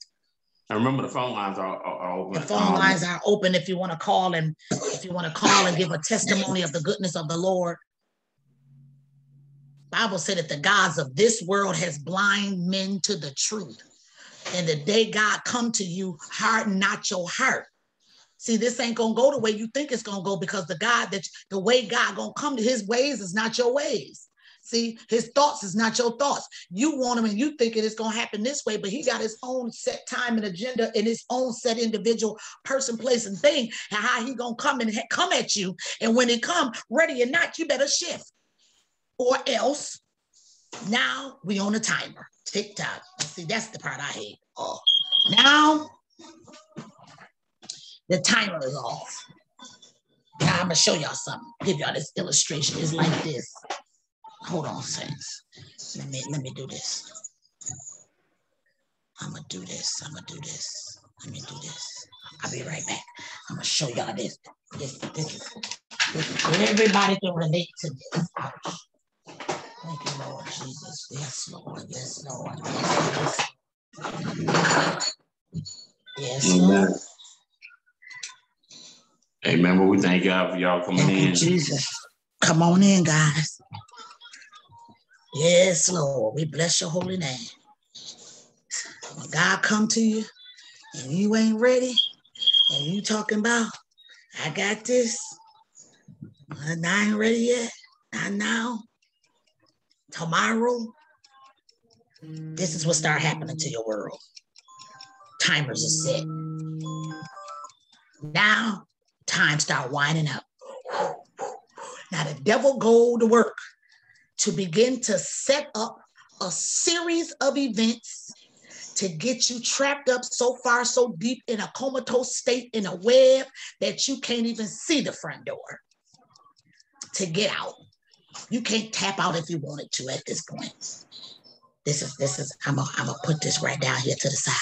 I remember the phone lines are, are open. The phone um, lines are open if you want to call and if you want to call and give a testimony of the goodness of the Lord. Bible said that the gods of this world has blind men to the truth. And the day God come to you, harden not your heart. See, this ain't gonna go the way you think it's gonna go because the God that the way God gonna come to his ways is not your ways. See, his thoughts is not your thoughts. You want him and you think it is going to happen this way, but he got his own set time and agenda and his own set individual person, place, and thing, and how he to come and come at you. And when he come, ready or not, you better shift or else now we on a timer. Tick tock. See, that's the part I hate. Oh, now the timer is off. Now I'm gonna show y'all something. Give y'all this illustration. It's like this. Hold on, saints. Let me let me do this. I'm gonna do this. I'm gonna do this. Let me do this. I'll be right back. I'm gonna show y'all this. This, this, this, everybody can relate to this. Ouch. Thank you, Lord Jesus. Yes, Lord. Yes, Lord. Yes, Amen. Lord. Amen. Well, we thank God for y'all coming thank in. Jesus. Come on in, guys. Yes, Lord. We bless your holy name. When God come to you and you ain't ready, and you talking about, I got this, and I ain't ready yet, not now, tomorrow, this is what start happening to your world. Timers are set. Now, time start winding up. Now the devil go to work to begin to set up a series of events to get you trapped up so far, so deep in a comatose state in a web that you can't even see the front door to get out. You can't tap out if you wanted to at this point. This is this is I'm gonna I'm put this right down here to the side.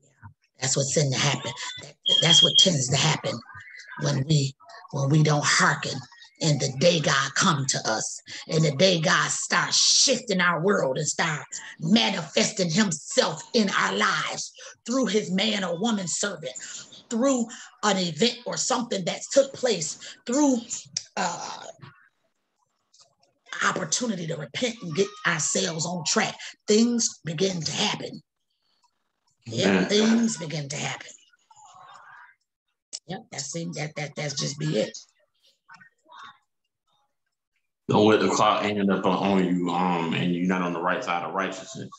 Yeah, that's what's in to happen. That, that's what tends to happen when we when we don't hearken and the day God come to us and the day God starts shifting our world and start manifesting himself in our lives through his man or woman servant, through an event or something that took place, through uh, opportunity to repent and get ourselves on track, things begin to happen. Yeah, things begin to happen. Yep, that's that that that's just be it. Don't let the clock end up on you, um, and you're not on the right side of righteousness.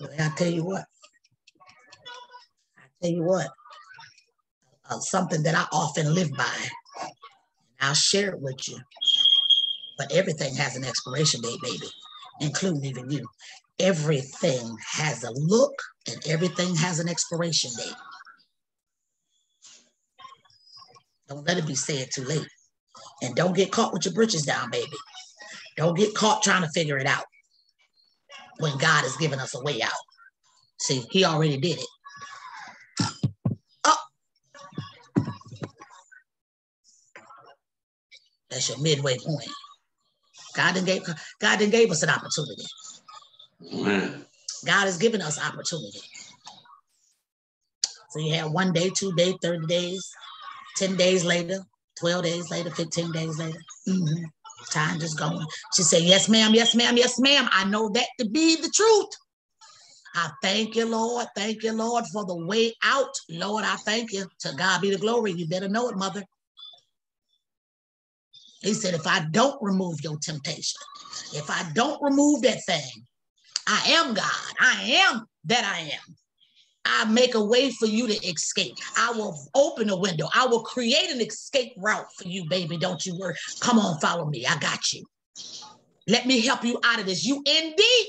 Well, I tell you what. I tell you what. Uh, something that I often live by. I'll share it with you. But everything has an expiration date, baby, including even you. Everything has a look and everything has an expiration date. Don't let it be said too late. And don't get caught with your britches down, baby. Don't get caught trying to figure it out when God has given us a way out. See, He already did it. That's your midway point. God didn't gave God didn't gave us an opportunity. Amen. God has given us opportunity. So you have one day, two days, 30 days, 10 days later, 12 days later, 15 days later. Mm-hmm. Time just going. She said, Yes, ma'am, yes, ma'am, yes, ma'am. I know that to be the truth. I thank you, Lord. Thank you, Lord, for the way out. Lord, I thank you. To God be the glory. You better know it, mother. He said, if I don't remove your temptation, if I don't remove that thing, I am God. I am that I am. I make a way for you to escape. I will open a window. I will create an escape route for you, baby. Don't you worry. Come on, follow me. I got you. Let me help you out of this. You indeed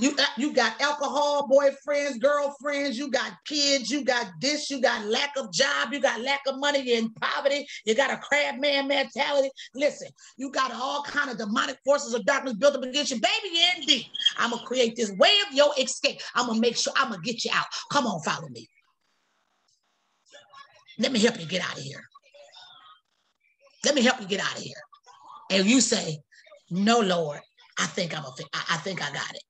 you, uh, you got alcohol, boyfriends, girlfriends, you got kids, you got this, you got lack of job, you got lack of money, you're in poverty, you got a crab man mentality. Listen, you got all kind of demonic forces of darkness built up against you. Baby, indeed. I'm gonna create this way of your escape. I'm gonna make sure I'm gonna get you out. Come on, follow me. Let me help you get out of here. Let me help you get out of here. And you say, No, Lord, I think I'm a I, I think I got it.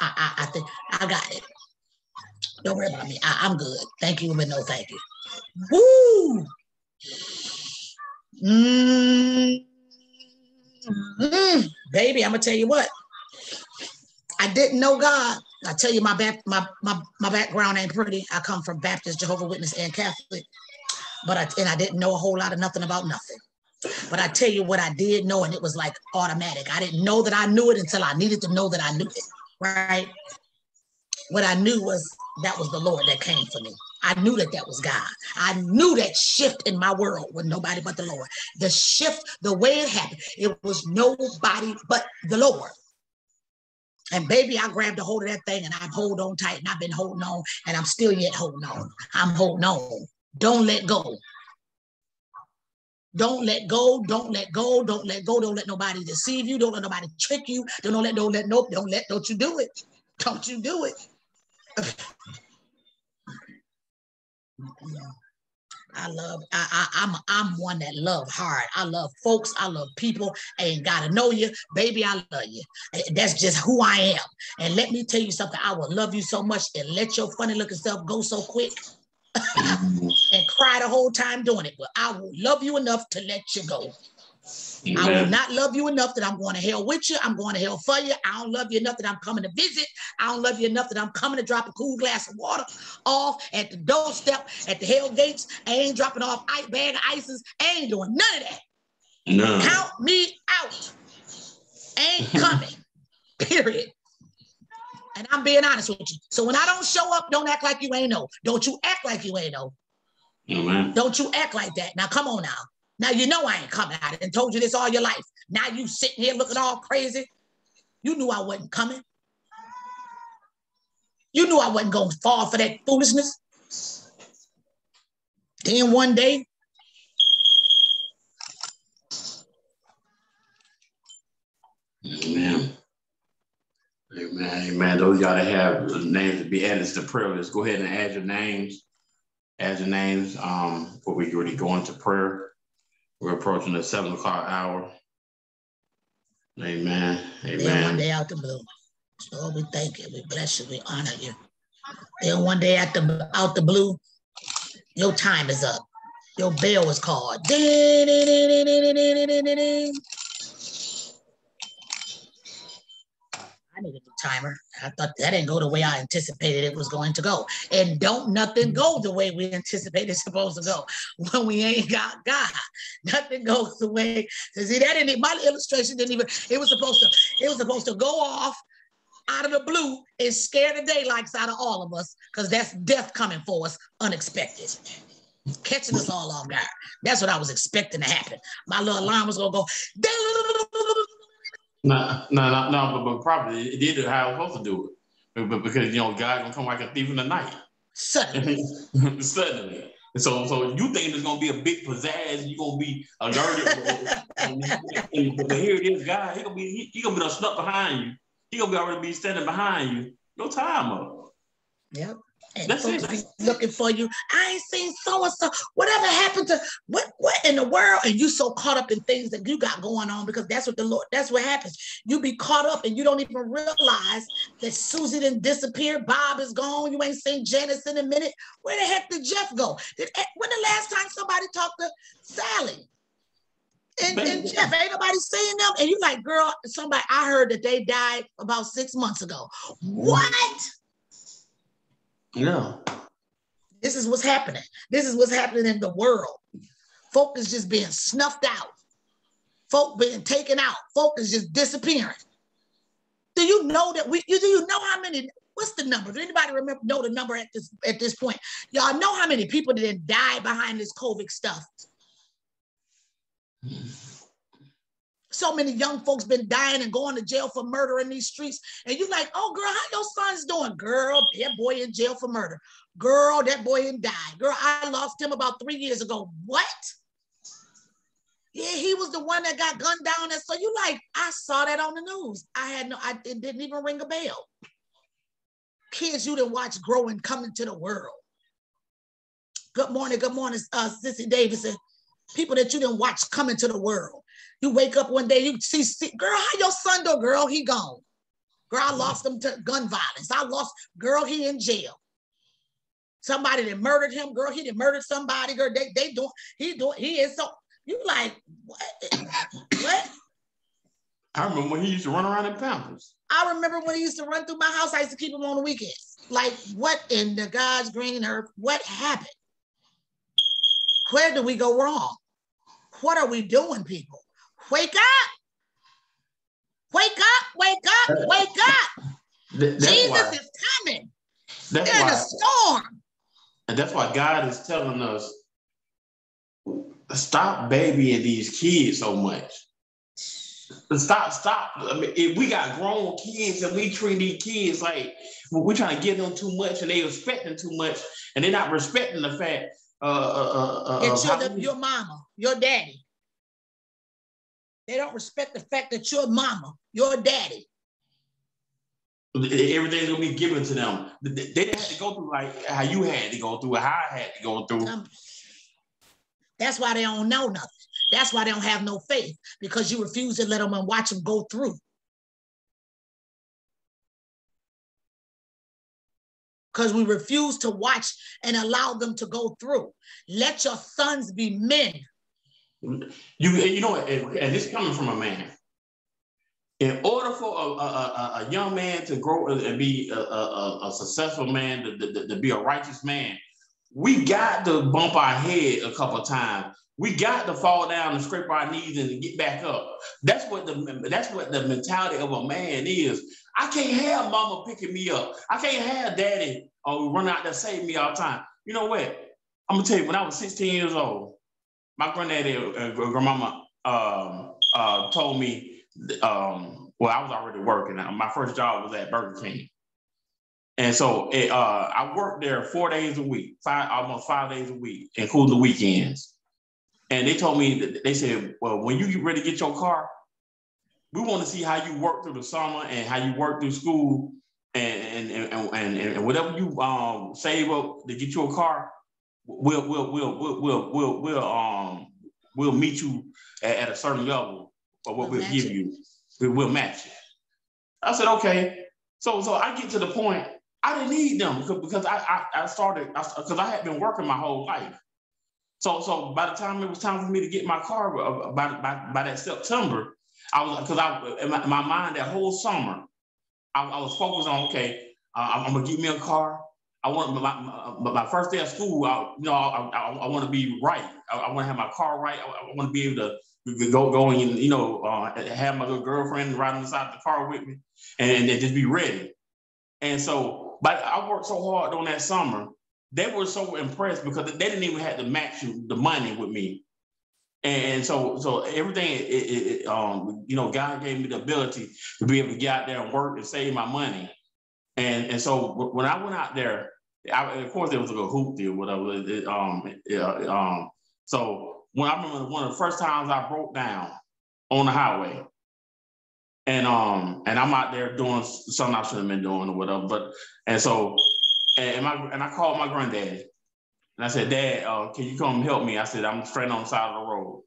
I, I, I think I got it. Don't worry about me. I, am good. Thank you, but no thank you. Woo! Mm, mm, baby, I'm gonna tell you what. I didn't know God. I tell you, my back, my, my my background ain't pretty. I come from Baptist, Jehovah Witness, and Catholic, but I and I didn't know a whole lot of nothing about nothing. But I tell you what I did know, and it was like automatic. I didn't know that I knew it until I needed to know that I knew it right? What I knew was that was the Lord that came for me. I knew that that was God. I knew that shift in my world was nobody but the Lord. The shift, the way it happened, it was nobody but the Lord. And baby, I grabbed a hold of that thing and I'm hold on tight and I've been holding on and I'm still yet holding on. I'm holding on. Don't let go. Don't let go. Don't let go. Don't let go. Don't let nobody deceive you. Don't let nobody trick you. Don't let. Don't let. Nope. Don't let. Don't you do it. Don't you do it. I love, I, I, I'm, I'm one that love hard. I love folks. I love people. I ain't gotta know you, baby. I love you. That's just who I am. And let me tell you something. I will love you so much and let your funny looking self go so quick and cry the whole time doing it. But I will love you enough to let you go. Amen. I will not love you enough that I'm going to hell with you. I'm going to hell for you. I don't love you enough that I'm coming to visit. I don't love you enough that I'm coming to drop a cool glass of water off at the doorstep at the hell gates. I ain't dropping off ice bag of ices. I ain't doing none of that. No. Count me out. ain't coming. Period. And I'm being honest with you. So when I don't show up, don't act like you ain't know. Don't you act like you ain't know. Amen. Don't you act like that. Now come on now. Now you know I ain't coming out and told you this all your life. Now you sitting here looking all crazy. You knew I wasn't coming. You knew I wasn't going to fall for that foolishness. Then one day, Amen. Amen. Amen. Those y'all that have names to be added to the prayer list, go ahead and add your names. Add your names um, before we already go into prayer. We're approaching the seven o'clock hour. Amen. Amen. Then one day out the blue. So we thank you. We bless you. We honor you. Then one day out the out the blue, your time is up. Your bell is called. Ding, ding, ding, I need a new timer. I thought that didn't go the way I anticipated it was going to go. And don't nothing go the way we anticipated it's supposed to go when we ain't got God. Nothing goes the way. See, that didn't my illustration didn't even, it was supposed to, it was supposed to go off out of the blue and scare the daylights out of all of us, because that's death coming for us unexpected. Catching us all off guard. That's what I was expecting to happen. My little alarm was gonna go no, no, no, no, but, but probably it did how it was supposed to do it. But, because you know, God gonna come like a thief in the night. Suddenly. Suddenly. So, so you think there's gonna be a big pizzazz, you're gonna be alerted. but here it is, God, he gonna be he, he gonna be stuck behind you. He gonna be already be standing behind you. Your time up. Yep. And That's folks be looking for you. I ain't seen so and so. Whatever happened to what what in the world? And you so caught up in things that you got going on because that's what the Lord, that's what happens. You be caught up and you don't even realize that Susie didn't disappear. Bob is gone. You ain't seen Janice in a minute. Where the heck did Jeff go? Did eh, when the last time somebody talked to Sally? And, and, Jeff, ain't nobody saying them. And you like, girl, somebody, I heard that they died about six months ago. What? Yeah. This is what's happening. This is what's happening in the world. Folk is just being snuffed out. Folk being taken out. Folk is just disappearing. Do you know that we? Do you know how many? What's the number? Does anybody remember know the number at this at this point? Y'all know how many people didn't die behind this COVID stuff? So many young folks been dying and going to jail for murder in these streets. And you're like, oh girl, how your son's doing? Girl, that boy in jail for murder. Girl, that boy in died. Girl, I lost him about three years ago. What? Yeah, he was the one that got gunned down. And so you like, I saw that on the news. I had no, I it didn't even ring a bell. Kids you didn't watch growing, coming to the world. Good morning, good morning, uh, Sissy Davidson. People that you didn't watch coming to the world. You wake up one day, you see, see girl, how your son do? Girl, he gone. Girl, I lost him to gun violence. I lost, girl, he in jail. Somebody that murdered him, girl, he did murdered somebody, girl. They they doing, he doing, he is so you like what? what? I remember when he used to run around in Pampers. I remember when he used to run through my house. I used to keep him on the weekends. Like, what in the God's green earth? What happened? Where did we go wrong? What are we doing, people? Wake up. Wake up, wake up, wake up. Jesus why, is coming. That's in why, a storm. And that's why God is telling us stop babying these kids so much. Stop, stop. I mean, if we got grown kids and we treat these kids like we're trying to give them too much and they're expecting too much and they're not respecting the fact uh, uh, uh, uh your, your mama, your daddy, they don't respect the fact that your mama, your daddy. Everything's gonna be given to them. They didn't have to go through like how you had to go through, how I had to go through. Um, That's why they don't know nothing. That's why they don't have no faith because you refuse to let them and watch them go through. Because we refuse to watch and allow them to go through. Let your sons be men. You, you know, and, and this coming from a man. In order for a, a, a, young man to grow and be a, a, a successful man, to, to, to, be a righteous man, we got to bump our head a couple times we got to fall down and scrape our knees and get back up. That's what the that's what the mentality of a man is. I can't have mama picking me up. I can't have daddy or uh, run out there save me all the time. You know what? I'm gonna tell you, when I was 16 years old, my granddaddy and uh, grandmama um, uh, told me, um, well, I was already working. My first job was at Burger King. And so it, uh, I worked there four days a week, five almost five days a week, including the weekends. And they told me, they said, well, when you get ready to get your car, we want to see how you work through the summer and how you work through school and and and, and, and whatever you um save up to get you a car, we'll we'll we'll we'll we'll we'll, we'll um we'll meet you at, at a certain level of what we'll, we'll give it. you. We, will match it. I said, okay. So so I get to the point, I didn't need them because, because I, I I started because I, I had been working my whole life. So, so by the time it was time for me to get my car, uh, by, by, by that September, I was because I in my, my, mind that whole summer, I, I was focused on okay, uh, I'm, gonna get me a car. I want my, my, my first day of school. I, you know, I, I, I want to be right. I, I want to have my car right. I, want to be able to go go and you know uh, have my little girlfriend riding inside the car with me, and, and just be ready. And so, but I worked so hard on that summer they were so impressed because they didn't even have to match the money with me. And so, so everything, it, it, um, you know, God gave me the ability to be able to get out there and work and save my money. And and so when I went out there, I, of course there was like a hoop deal, whatever. It, um, um, so when I remember one of the first times I broke down on the highway, and um, and I'm out there doing something I should have been doing or whatever. But and so and my and I called my granddad, and I said, Dad, uh, can you come help me? I said, I'm straight on the side of the road.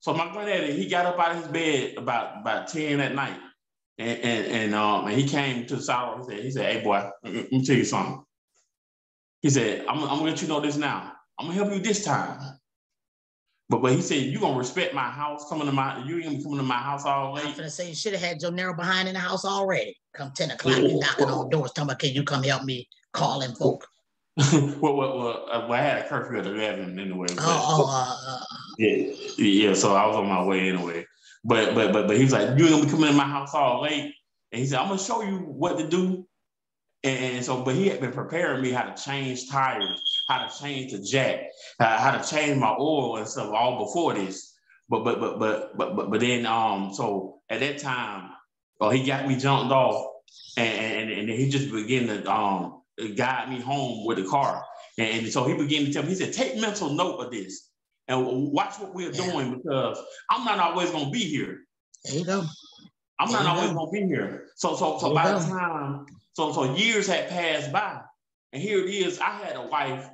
So my granddad, he got up out of his bed about about 10 at night. And and, and um and he came to the side of the road. He said, he said, Hey boy, let me tell you something. He said, I'm, I'm gonna let you know this now. I'm gonna help you this time. But but he said, you're gonna respect my house, coming to my you ain't gonna be coming to my house all late. I'm gonna say you should have had Joe Narrow behind in the house already. Come 10 o'clock, you knocking on doors, talking about can you come help me calling folk. well, well, well, uh, well, I had a curfew at eleven anyway. But, oh, uh, uh, yeah, yeah. So I was on my way anyway. But but but but he was like, "You're gonna be coming in my house all late," and he said, "I'm gonna show you what to do." And, so, but he had been preparing me how to change tires, how to change the jack, uh, how to change my oil and stuff all before this. But but but but but but, but then um so at that time, oh, he got me jumped off, and and, and he just began to um guide me home with the car. And, so he began to tell me, he said, take mental note of this and watch what we're yeah. doing because I'm not always going to be here. There you go. I'm there not always going to be here. So, so, so by the time, so, so years had passed by, and here it is. I had a wife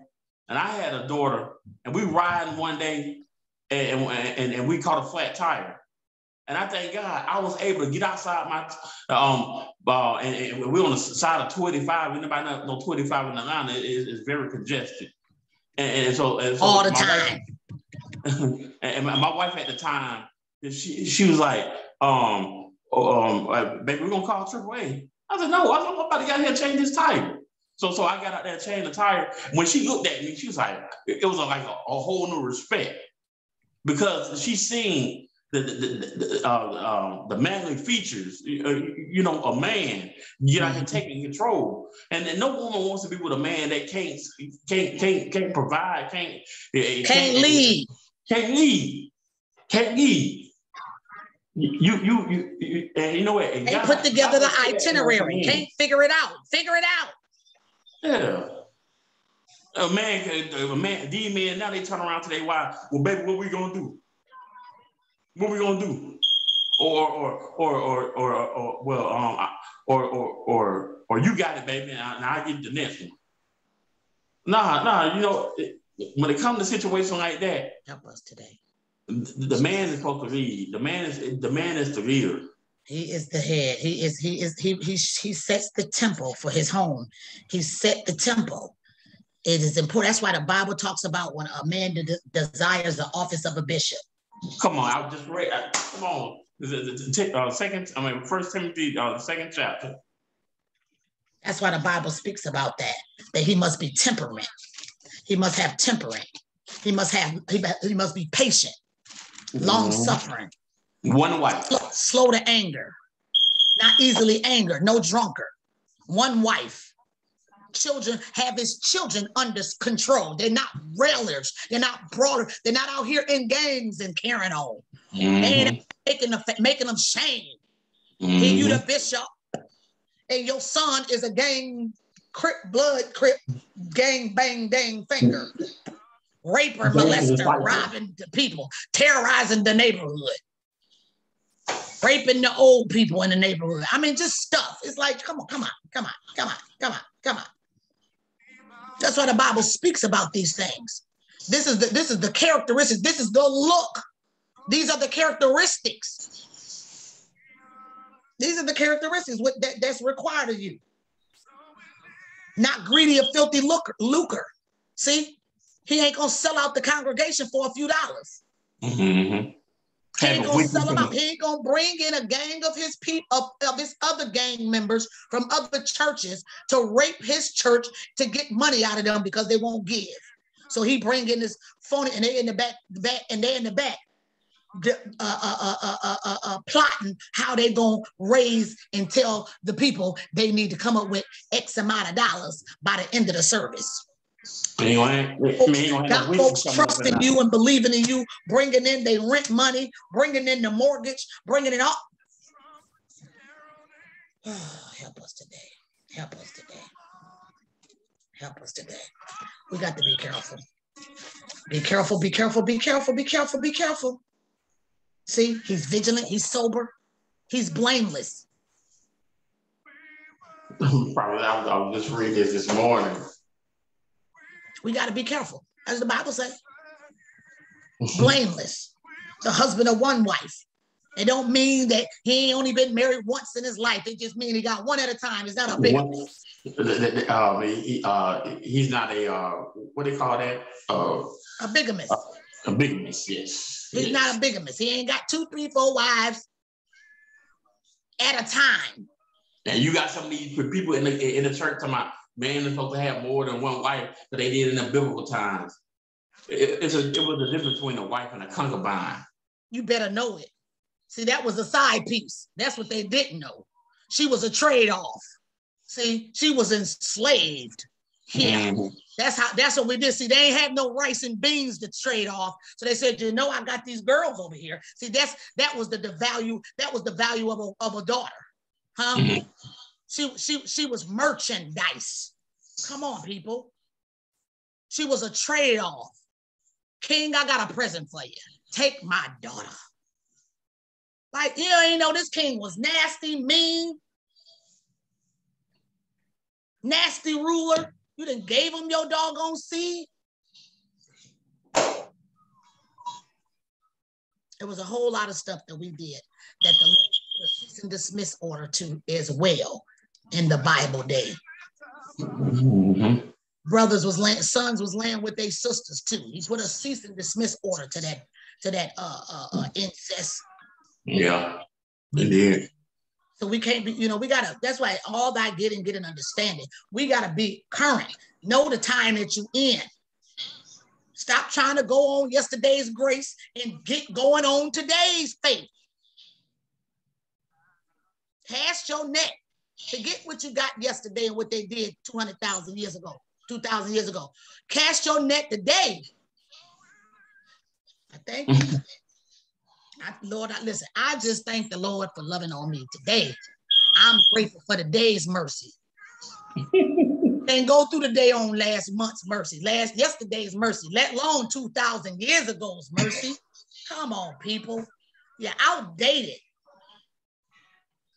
and I had a daughter, and we riding one day, and, and, and we caught a flat tire. And I thank God I was able to get outside my um uh, and, and, we're on the side of 25. Anybody know, know 25 in Atlanta is, is very congested. And, and, so, and so all the time. Wife, and my wife at the time, she she was like, um, um, uh, baby, we're gonna call AAA. I said, no, I'm about to get here and change this tire. So so I got out there and changed the tire. When she looked at me, she was like, it was like a, a whole new respect because she seen the the, the, uh, um, the manly features. Uh, you know, a man you know, mm-hmm. taking control, and, and no woman wants to be with a man that can't can't can't can't provide, can't can't, can't lead, can't lead, can't lead. You you you, you and you know what? Can't put together the itinerary. Can't figure it out. Figure it out. Yeah. A man, a man, D men now they turn around to their wife. Well, baby, what we gonna do? What we gonna do? Or or or or or, or well um or or or or you got it, baby, and I, and I get the next one. Nah, nah, you know, when it comes to situation like that, help us today. The, the man is supposed to lead. The man is the man is the leader. He is the head. He is he is he he he sets the temple for his home. He set the temple. It is important. That's why the Bible talks about when a man de- desires the office of a bishop. Come on, I just read. Come on, the, uh, second. I mean, First Timothy, uh, the second chapter. That's why the Bible speaks about that. That he must be temperament. He must have temperament. He must have. He, he must be patient, long mm-hmm. suffering. One wife. Slow, slow to anger, not easily angered. No drunkard. One wife children have his children under control. They're not railers. They're not broader. They're not out here in gangs and carrying on. Mm-hmm. And making, the, making them shame. Mm-hmm. you the bishop, and your son is a gang crip, blood crip, gang bang dang finger. Raper, molester, robbing the people, terrorizing the neighborhood raping the old people in the neighborhood. I mean, just stuff. It's like, come on, come on, come on, come on, come on, come on. That's why the Bible speaks about these things. This is the this is the characteristics. This is the look. These are the characteristics. These are the characteristics what, that, that's required of you. Not greedy of filthy lucre, lucre. See, he ain't gonna sell out the congregation for a few dollars. Mm-hmm. He ain't gonna sell them out. He ain't gonna bring in a gang of his people of, of his other gang members from other churches to rape his church to get money out of them because they won't give. So he bring in this phony, and they in the back, the back, and they in the back, uh, uh, uh, plotting how they gonna raise and tell the people they need to come up with X amount of dollars by the end of the service. Got folks trusting you and believing in you, bringing in their rent money, bringing in the mortgage, bringing it up. Oh, help us today. Help us today. Help us today. We got to be careful. Be careful, be careful, be careful, be careful, be careful. See, he's vigilant, he's sober, he's blameless. Probably, I was, I was just reading this this morning. We got to be careful, as the Bible says. Blameless, the husband of one wife. It don't mean that he ain't only been married once in his life. It just means he got one at a time. Is that a big? Um, he, uh, he's not a uh, what do you call that? Uh, a bigamist. A, a bigamist, yes. He's yes. not a bigamist. He ain't got two, three, four wives at a time. And you got some of these people in the in the church talking about man is supposed to have more than one wife, but they did in the biblical times. It, it's a, it was the difference between a wife and a concubine. You better know it. See, that was a side piece. That's what they didn't know. She was a trade off. See, she was enslaved. Yeah, mm-hmm. That's how. That's what we did. See, they ain't have no rice and beans to trade off. So they said, you know, I got these girls over here. See, that's that was the, the value. That was the value of a, of a daughter, huh? Mm-hmm. She, she, she was merchandise. Come on, people. She was a trade off. King, I got a present for you. Take my daughter. Like, you know, you know, this king was nasty, mean, nasty ruler. You didn't gave him your doggone seed. It was a whole lot of stuff that we did that the, the cease and dismiss order to as well in the Bible day. Mm-hmm. Brothers was laying, sons was laying with their sisters too. He's with a cease and dismiss order to that to that uh, uh, uh incest. Yeah, indeed. So we can't be, you know, we gotta. That's why all that getting get an understanding. We gotta be current. Know the time that you in. Stop trying to go on yesterday's grace and get going on today's faith. Cast your net Forget what you got yesterday and what they did 200,000 years ago, 2,000 years ago. Cast your net today. I thank you. I, Lord, I, listen, I just thank the Lord for loving on me today. I'm grateful for the day's mercy. and go through the day on last month's mercy, last yesterday's mercy, let alone 2,000 years ago's mercy. Come on, people. You're outdated.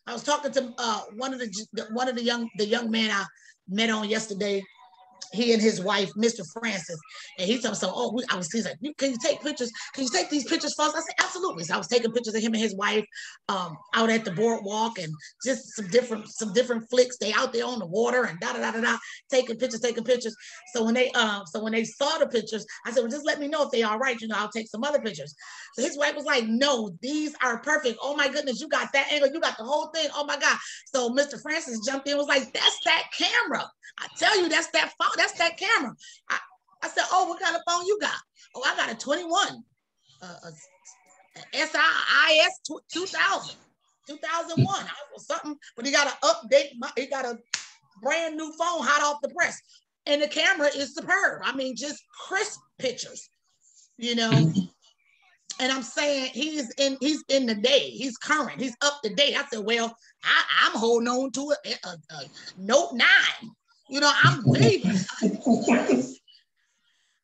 I was talking to uh, one of the one of the young the young man I met on yesterday he and his wife, Mr. Francis, and he told me, so, oh, we, I was, he's like, can you take pictures? Can you take these pictures for us? I said, absolutely. So I was taking pictures of him and his wife um, out at the boardwalk and just some different, some different flicks. They out there on the water and da da da da da, taking pictures, taking pictures. So when they, um, so when they saw the pictures, I said, well, just let me know if they all right. You know, I'll take some other pictures. So his wife was like, no, these are perfect. Oh my goodness, you got that angle, you got the whole thing. Oh my God. So Mr. Francis jumped in, was like, that's that camera. I tell you, that's that phone, that's that camera. I, I said, oh, what kind of phone you got? Oh, I got a 21, uh, a, SIS 2000, 2001. I was something, but he got to update, my, he got a brand new phone hot off the press. And the camera is superb. I mean, just crisp pictures, you know. And I'm saying he's in he's in the day, he's current, he's up to date. I said, well, I, am holding on to a, a, a Note 9 you know, I'm way behind.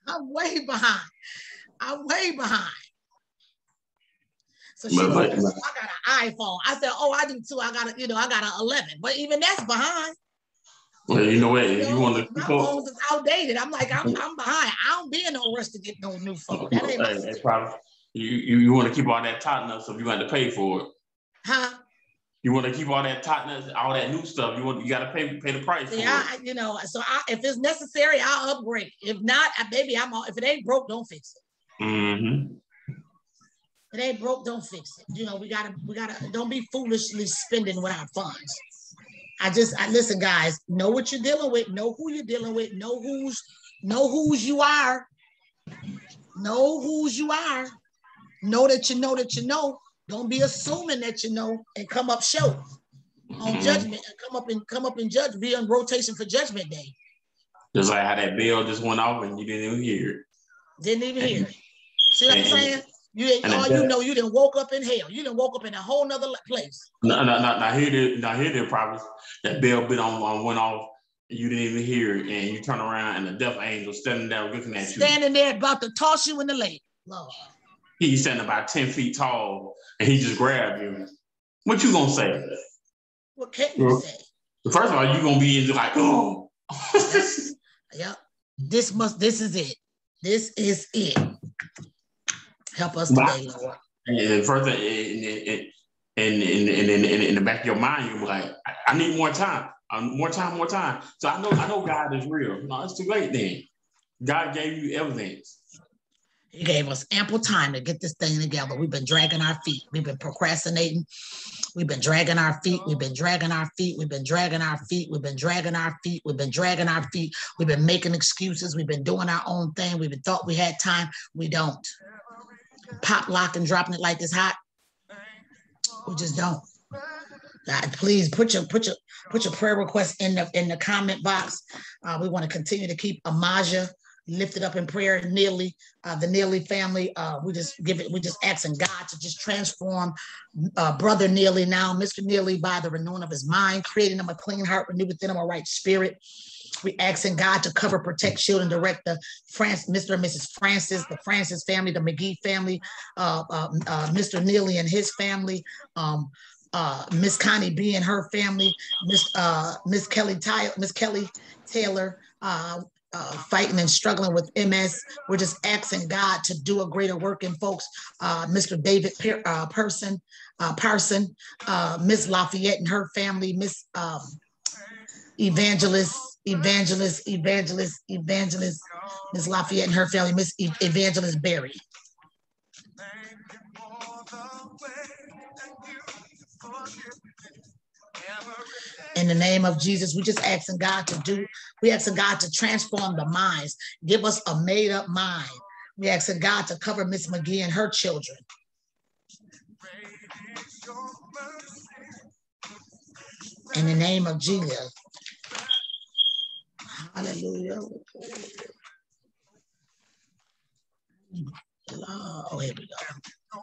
I'm way behind. I'm way behind. So she but, goes, oh, I got an iPhone. I said, oh, I do too. I got a, you know, I got an 11. But even that's behind. Well, you know what? You, know, you want to my phones is outdated. I'm like, I'm, I'm behind. I don't be in no rush to get no new phone. Oh, that ain't hey, hey, probably, you, you, you want to keep all that tight enough so you got to pay for it. Huh? You want to keep all that tightness, all that new stuff. You want you got to pay pay the price. Yeah, you know. So I, if it's necessary, I'll upgrade. If not, baby, I'm all. If it ain't broke, don't fix it. Mm-hmm. If it ain't broke, don't fix it. You know, we gotta we gotta don't be foolishly spending with our funds. I just I listen, guys. Know what you're dealing with. Know who you're dealing with. Know who's know who's you are. Know who's you are. Know that you know that you know don't be assuming that you know and come up short on mm-hmm. judgment and come up and come up and judge, be on rotation for judgment day. Just like how that bell just went off and you didn't even hear it. Didn't even hear it. See what I'm saying? You didn't, all you know, you didn't woke up in hell. You didn't woke up in a whole nother place. No, no, no. Now here, the, now here, the problem. That bell bit on, on went off. You didn't even hear it, and you turn around, and the death angel standing there looking at you, standing there about to toss you in the lake. Lord. He's standing about ten feet tall, and he just grabbed you, what you gonna say? What can you well, say? First of all, you gonna be like, oh. yep. This must. This is it. This is it. Help us today, Lord. And further, in, in, in, in, in, in, the back of your mind, you're like, I, I need more time. Um, more time, more time. So I know, I know God is real. No, it's too late then. God gave you evidence. He gave us ample time to get this thing together. We've been dragging our feet. We've been procrastinating. We've been dragging our feet. We've been dragging our feet. We've been dragging our feet. We've been dragging our feet. We've been dragging our feet. We've been making excuses. We've been doing our own thing. We've been thought we had time. We don't. Pop, lock, and dropping it like it's hot. We just don't. God, please put your put your put your prayer request in the in the comment box. Uh, we want to continue to keep Amaja lifted up in prayer Neely uh, the Neely family uh, we just give it we just asking god to just transform uh, brother Neely now mr Neely by the renewing of his mind creating him a clean heart renew within him a right spirit we asking God to cover, protect, shield, and direct the France, Mr. and Mrs. Francis, the Francis family, the McGee family, uh, uh, uh, Mr. Neely and his family, um, uh, Miss Connie B and her family, Miss uh, Miss Kelly Tyler, Miss Kelly Taylor, uh, fighting and struggling with MS. We're just asking God to do a greater work in folks. Uh, Mr. David per- uh, Person, uh, Parson, uh, Miss Lafayette and her family, Miss um, Evangelist, Evangelist, Evangelist, Evangelist, Miss Lafayette and her family, Miss e- Evangelist Berry. In the name of Jesus. We just asking God to do, we asking God to transform the minds, give us a made up mind. We asking God to cover Miss McGee and her children. In the name of Jesus. Hallelujah. Oh, here we go.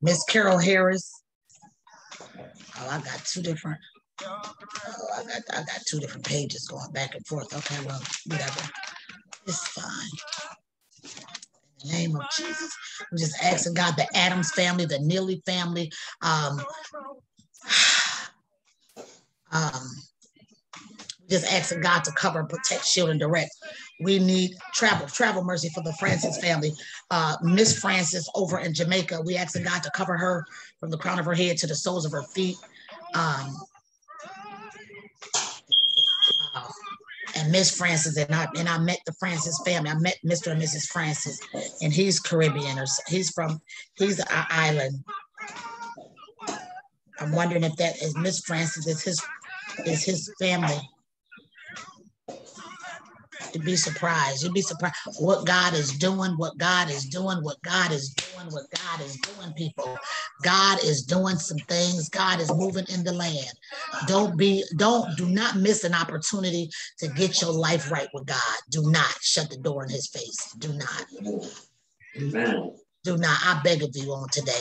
Miss Carol Harris. Oh, I got two different. Oh, I got I got two different pages going back and forth. Okay, well, whatever. It's fine. In the name of Jesus, we're just asking God, the Adams family, the Neely family, um, um, Just asking God to cover, protect, shield, and direct. We need travel, travel mercy for the Francis family. Uh, Miss Francis over in Jamaica. We asking God to cover her from the crown of her head to the soles of her feet. Um, and Miss Francis and I and I met the Francis family. I met Mr. and Mrs. Francis, and he's Caribbean or he's from he's an island. I'm wondering if that is Miss Francis is his is his family. You'd be surprised. You'd be surprised what God is doing, what God is doing, what God is doing, what God is doing, people. God is doing some things. God is moving in the land. Don't be, don't, do not miss an opportunity to get your life right with God. Do not shut the door in his face. Do not. Amen. Do not. I beg of you on today.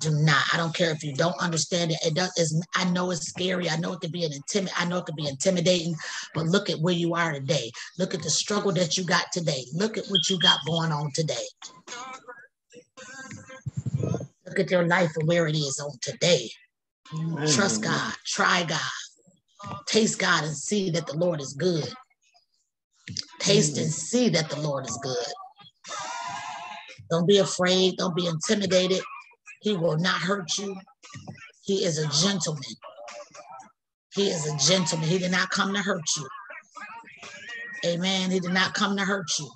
Do not. I don't care if you don't understand it. It does. It's, I know it's scary. I know it could be an intimid. I know it could be intimidating. But look at where you are today. Look at the struggle that you got today. Look at what you got going on today. Look at your life and where it is on today. Trust mm. God. Try God. Taste God and see that the Lord is good. Taste and mm. see that the Lord is good. Don't be afraid. Don't be intimidated. He will not hurt you. He is a gentleman. He is a gentleman. He did not come to hurt you. Amen. He did not come to hurt you.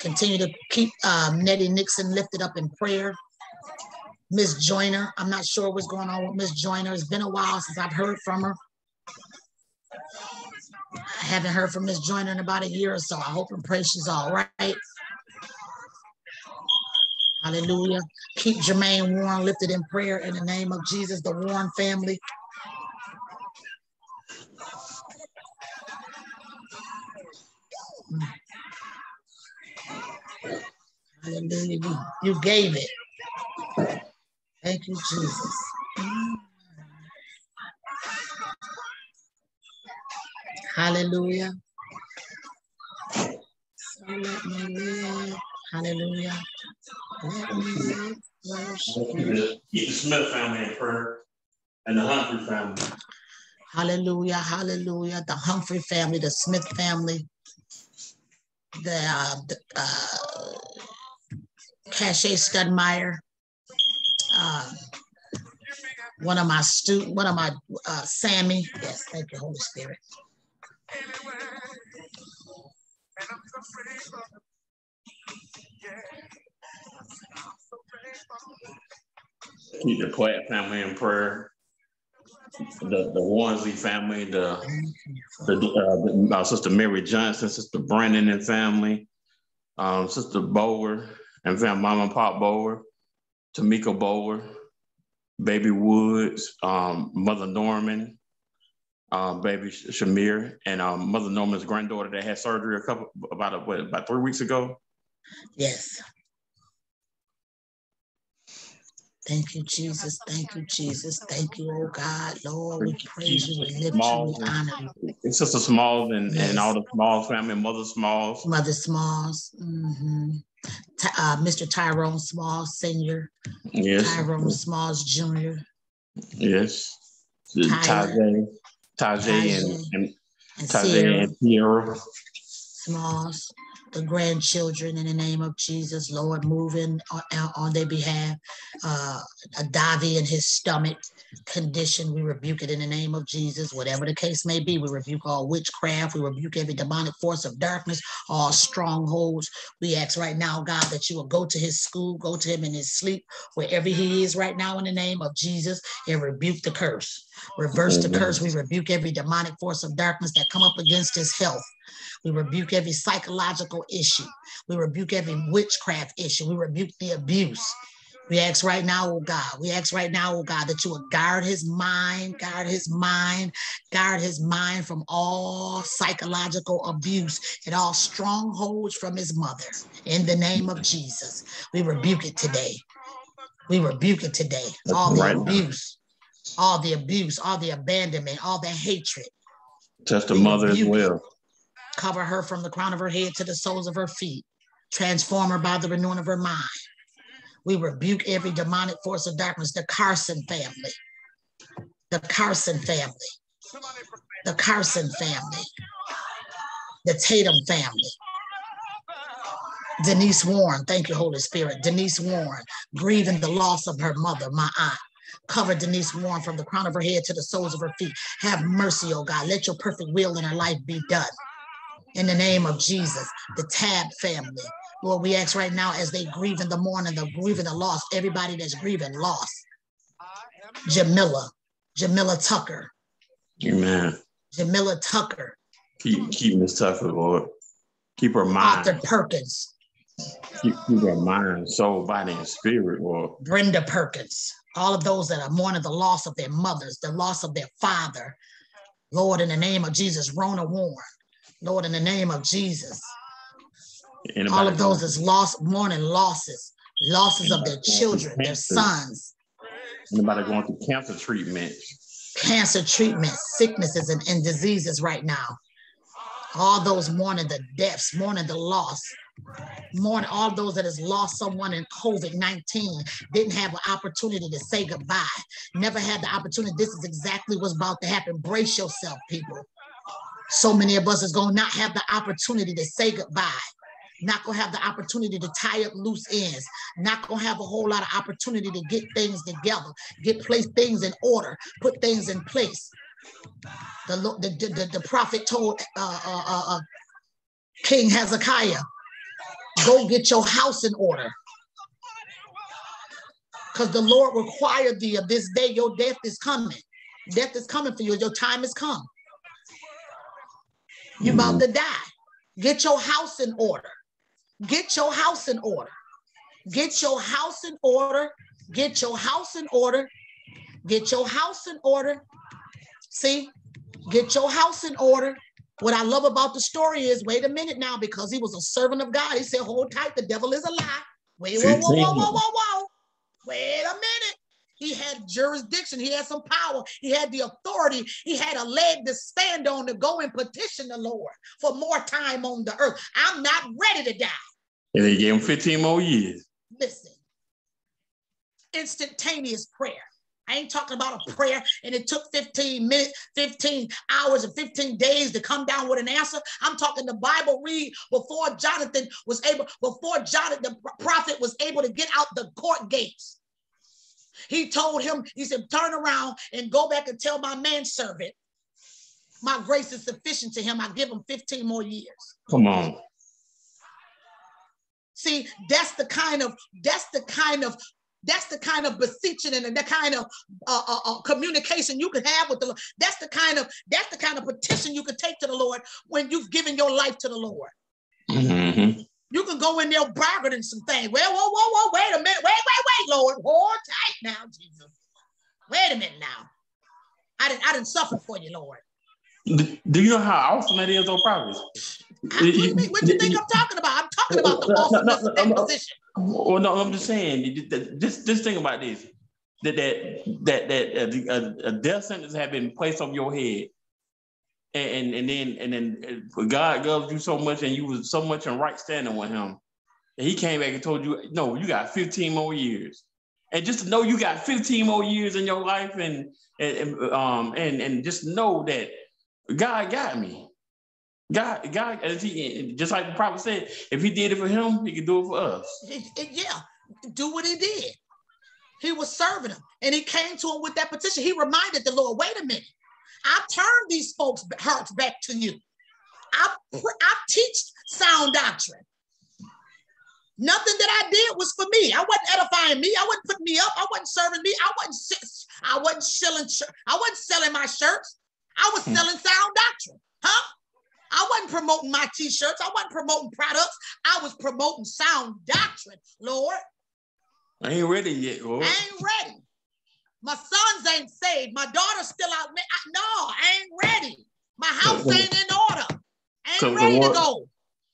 Continue to keep um, Nettie Nixon lifted up in prayer. Miss Joyner, I'm not sure what's going on with Miss Joyner. It's been a while since I've heard from her. I haven't heard from Miss Joyner in about a year or so. I hope and pray she's all right. Hallelujah. Keep Jermaine Warren lifted in prayer in the name of Jesus, the Warren family. Hallelujah. You, you gave it. Thank you, Jesus. Hallelujah. So let me live. Hallelujah. Keep the Smith family in prayer and the Humphrey family. Hallelujah, hallelujah. The Humphrey family, the Smith family, the, uh, the uh, Cache Studmeyer, uh, one of my student, one of my uh, Sammy. Yes, thank you, Holy Spirit. Keep the Platt family in prayer. The the Wansley family, the the, the uh, sister Mary Johnson, sister Brandon and family, um, sister Bower and family, mom and pop Bower, Tamika Bower, baby Woods, um, mother Norman, um, baby Shamir, and um, mother Norman's granddaughter that had surgery a couple about a, what about three weeks ago. Yes. Thank you, Jesus. Thank you, Jesus. Thank you, oh God. Lord, we praise you, we lift you, we honor you. It's Sister Smalls and, yes. and all the Smalls family, Mother Smalls. Mother Smalls. Mm-hmm. Uh, Mr. Tyrone Smalls Sr. Yes. Tyrone Smalls Jr. Yes. Tajay, Tajay, and, and, and Tajay and Piero. Smalls the grandchildren in the name of Jesus, Lord, moving on, on their behalf. Uh, a Davi in his stomach condition, we rebuke it in the name of Jesus. Whatever the case may be, we rebuke all witchcraft, we rebuke every demonic force of darkness, all strongholds. We ask right now, God, that you will go to his school, go to him in his sleep, wherever he is right now in the name of Jesus, and rebuke the curse. Reverse the curse. We rebuke every demonic force of darkness that come up against his health. We rebuke every psychological issue. We rebuke every witchcraft issue. We rebuke the abuse. We ask right now, oh God, we ask right now, oh God, that you would guard his mind, guard his mind, guard his mind from all psychological abuse and all strongholds from his mother. In the name of Jesus, we rebuke it today. We rebuke it today. All the right abuse. All the abuse, all the abandonment, all the hatred. Touch the mother as well. Cover her from the crown of her head to the soles of her feet. Transform her by the renewing of her mind. We rebuke every demonic force of darkness, the Carson family, the Carson family, the Carson family, the Tatum family, Denise Warren, thank you, Holy Spirit. Denise Warren, grieving the loss of her mother, my aunt. Cover Denise Warren from the crown of her head to the soles of her feet. Have mercy, oh God. Let your perfect will in her life be done. In the name of Jesus, the Tab family. Lord, we ask right now as they grieve in the morning, the grieving the loss, everybody that's grieving loss. Jamila, Jamila Tucker. Amen. Jamila Tucker. Keep, keep Miss Tucker, Lord. Keep her mind. Arthur Perkins. Keep, keep her mind, soul, body, and spirit, Lord. Brenda Perkins. All of those that are mourning the loss of their mothers, the loss of their father. Lord, in the name of Jesus, Rona Warren. Lord, in the name of Jesus. Anybody All of those that's lost, mourning losses, losses of their children, their sons, Anybody going through cancer treatment? cancer treatment, sicknesses, and, and diseases right now. All those mourning the deaths, mourning the loss, mourning all those that has lost someone in COVID 19, didn't have an opportunity to say goodbye, never had the opportunity. This is exactly what's about to happen. Brace yourself, people. So many of us is going to not have the opportunity to say goodbye. Not gonna have the opportunity to tie up loose ends. Not gonna have a whole lot of opportunity to get things together, get place things in order, put things in place. The the the, the, the prophet told uh, uh, uh, uh, King Hezekiah, "Go get your house in order." Because the Lord required thee of this day, your death is coming. Death is coming for you. Your time has come. You're about mm. to die. Get your house in order. Get your house in order. Get your house in order. Get your house in order. Get your house in order. See, get your house in order. What I love about the story is wait a minute now, because he was a servant of God. He said, Hold tight, the devil is a lie. Wait, whoa, whoa, whoa, whoa, whoa, whoa. Wait a minute. He had jurisdiction, he had some power, he had the authority, he had a leg to stand on to go and petition the Lord for more time on the earth. I'm not ready to die. And they gave him 15 more years. Listen, instantaneous prayer. I ain't talking about a prayer and it took 15 minutes, 15 hours, and 15 days to come down with an answer. I'm talking the Bible read before Jonathan was able, before Jonathan, the prophet was able to get out the court gates. He told him, he said, turn around and go back and tell my manservant, my grace is sufficient to him. I give him 15 more years. Come on. See, that's the kind of that's the kind of that's the kind of beseeching and the kind of uh, uh, uh, communication you can have with the Lord. That's the kind of that's the kind of petition you can take to the Lord when you've given your life to the Lord. Mhm. You can go in there bargaining some things. Well, whoa, whoa, whoa, wait a minute, wait, wait, wait, Lord, hold tight now, Jesus. Wait a minute now. I didn't I didn't suffer for you, Lord. Do you know how awesome that is on prophets? What, do you think, what do you think I'm talking about? I'm talking about the No, no, awesomeness no, of that no, no. position. Well, no, I'm just saying. Just, just think about this: that that that that uh, the- a, a death sentence had been placed on your head, and and, then and then uh, God loved you so much, and you was so much in right standing with Him, and He came back and told you, "No, you got 15 more years." And just to know you got 15 more years in your life, and and and, um and and just know that God got me. God, God, as he just like the prophet said, if he did it for him, he could do it for us. Yeah, do what he did. He was serving him, and he came to him with that petition. He reminded the Lord, "Wait a minute, I turned these folks' hearts back to you. I I teach sound doctrine. Nothing that I did was for me. I wasn't edifying me. I wasn't putting me up. I wasn't serving me. I wasn't I wasn't selling. I wasn't selling my shirts. I was Hmm. selling sound doctrine, huh? I wasn't promoting my t-shirts. I wasn't promoting products. I was promoting sound doctrine, Lord. I ain't ready yet, Lord. I ain't ready. My sons ain't saved. My daughter's still out. No, I ain't ready. My house ain't in order. I ain't ready to go.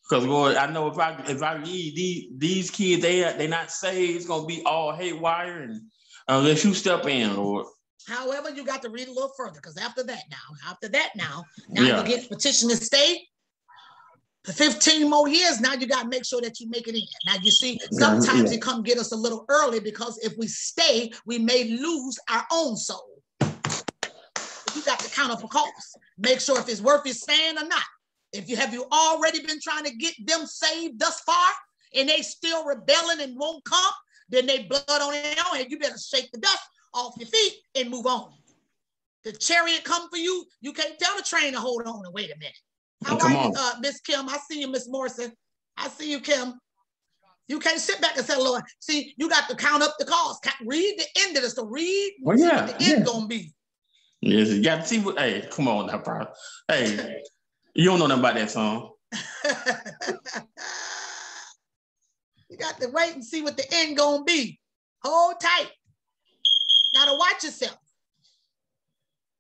Because Lord, I know if I if I leave these these kids, they they not saved, it's gonna be all haywire, and unless you step in, Lord. However, you got to read a little further because after that, now, after that, now, now Yeah. you get petition to stay for 15 more years. Now you got to make sure that you make it in. Now you see, sometimes yeah. come get us a little early because if we stay, we may lose our own soul. You you got to count up a cost. Make sure if it's worth your staying or not. If you have you already been trying to get them saved thus far and they still rebelling and won't come, then they blood on their own head. You better shake the dust off your feet and move on. The chariot come for you. You can't tell the train to hold on and wait a minute. How Come are you, on. uh, Miss Kim? I see you, Miss Morrison. I see you, Kim. You can't sit back and say, Lord, see, you got to count up the cost. Read the end of this. story. Read Well, yeah, what the end gonna be. Yes, you got to see what. Hey, come on now, bro. Hey, you don't know nothing about that song. you got to wait and see what the end gonna be. Hold tight. Gotta watch yourself.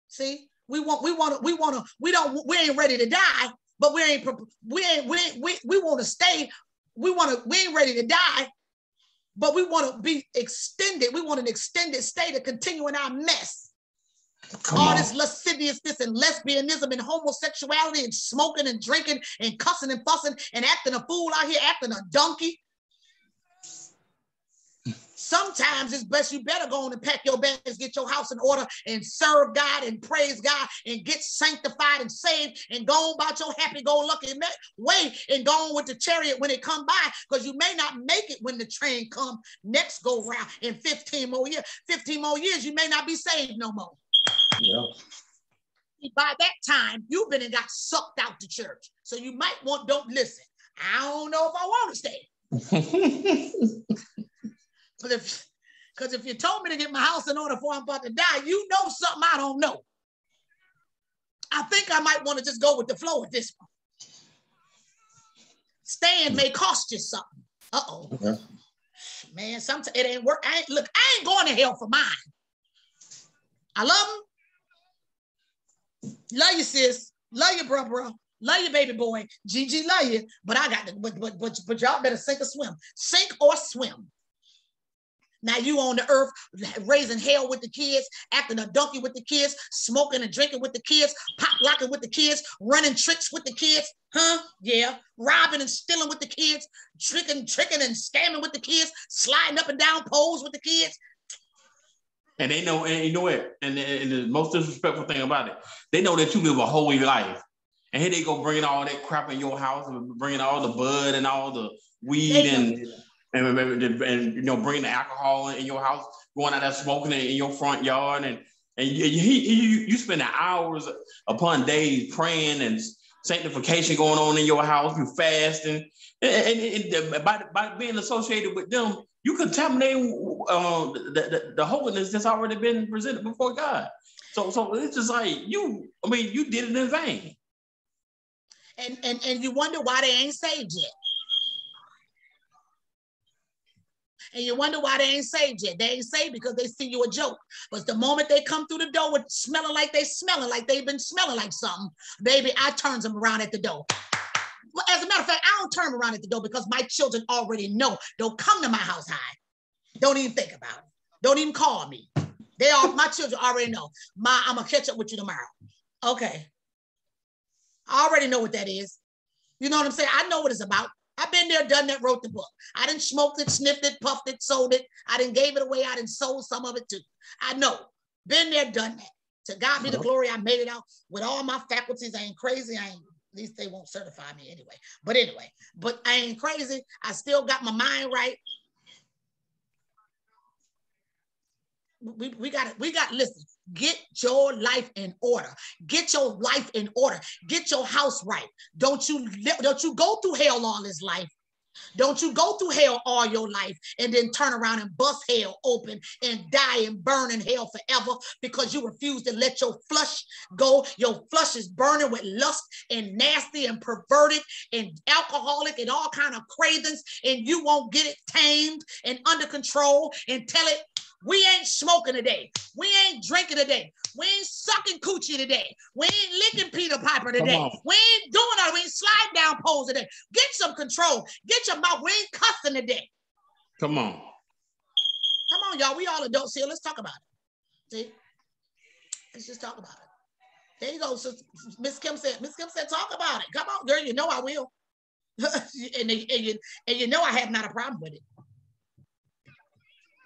See, we want, we want to, we want to, we don't, we ain't ready to die, but we ain't, we ain't, we, ain't- we, we want to stay. We want to, we ain't ready to die, but we want to be extended. We want an extended stay to continue in our mess. Come all on. this lasciviousness and lesbianism and homosexuality and smoking and drinking and cussing and fussing and acting a fool out here, acting a donkey. Sometimes it's best you better go on and pack your bags, get your house in order, and serve God and praise God and get sanctified and saved and go on about your happy-go-lucky way and go on with the chariot when it come by because you may not make it when the train come next go round in 15 more years. 15 more years, you may not be saved no more Yeah. by that time you've been and got sucked out the church. So you might want don't listen. I don't know if I want to stay. But if because if you told me to get my house in order before I'm about to die, you know something I don't know. I think I might want to just go with the flow with this one. Staying may cost you something. Uh-oh. Okay. Man, sometimes it ain't work. I ain't look, I ain't going to hell for mine. I love them. Love you, sis. Love you, bro, bro. Love you, baby boy. Gigi, love you. But I got to, but, but, but, but y'all better sink or swim. Sink or swim. Now you on the earth raising hell with the kids, acting a donkey with the kids, smoking and drinking with the kids, pop locking with the kids, running tricks with the kids, huh? Yeah, robbing and stealing with the kids, tricking, tricking and scamming with the kids, sliding up and down poles with the kids. and they know, and you know what? And, and the most disrespectful thing about it, they know that you live a holy life. And here they go bringing all that crap in your house, and bringing all the bud and all the weed They- and, and, and, and, you know, bringing the alcohol in your house, going out there smoking in your front yard. And, and you, you, you, you spend hours upon days praying and sanctification going on in your house, you fasting. And, and, and by, by being associated with them, you contaminate uh, the, the, the holiness that's already been presented before God. So, so it's just like you. I mean, you did it in vain. And, and, and you wonder why they ain't saved yet. And you wonder why they ain't saved yet. They ain't saved because they see you a joke. But the moment they come through the door with smelling like they smelling like they've been smelling like something, baby, I turns them around at the door. Well, as a matter of fact, I don't turn around at the door because my children already know. Don't come to my house high. Don't even think about it. Don't even call me. They all my children already know. My, I'm gonna catch up with you tomorrow. Okay. I already know what that is. You know what I'm saying? I know what it's about. I've been there, done that, wrote the book. I didn't smoke it, sniffed it, puffed it, sold it. I didn't gave it away. I didn't sold some of it too. I know. Been there, done that. To God be the glory. I made it out with all my faculties. I ain't crazy. I ain't. At least they won't certify me anyway. But anyway, but I ain't crazy. I still got my mind right. We, we got it. We got listen. Get your life in order. Get your life in order. Get your house right. Don't you don't you go through hell all this life. Don't you go through hell all your life and then turn around and bust hell open and die and burn in hell forever because you refuse to let your flesh go. Your flesh is burning with lust and nasty and perverted and alcoholic and all kind of cravings, and you won't get it tamed and under control and tell it we ain't smoking today. We ain't drinking today. We ain't sucking coochie today. We ain't licking Peter Piper today. We ain't doing that. We ain't sliding down poles today. Get some control. Get your mouth. We ain't cussing today. Come on. Come on, y'all. We all adults here. Let's talk about it. See? Let's just talk about it. There you go. So Miss Kim said, Miss Kim said, talk about it. Come on, girl. You know I will. and, and, you, and you know I have not a problem with it.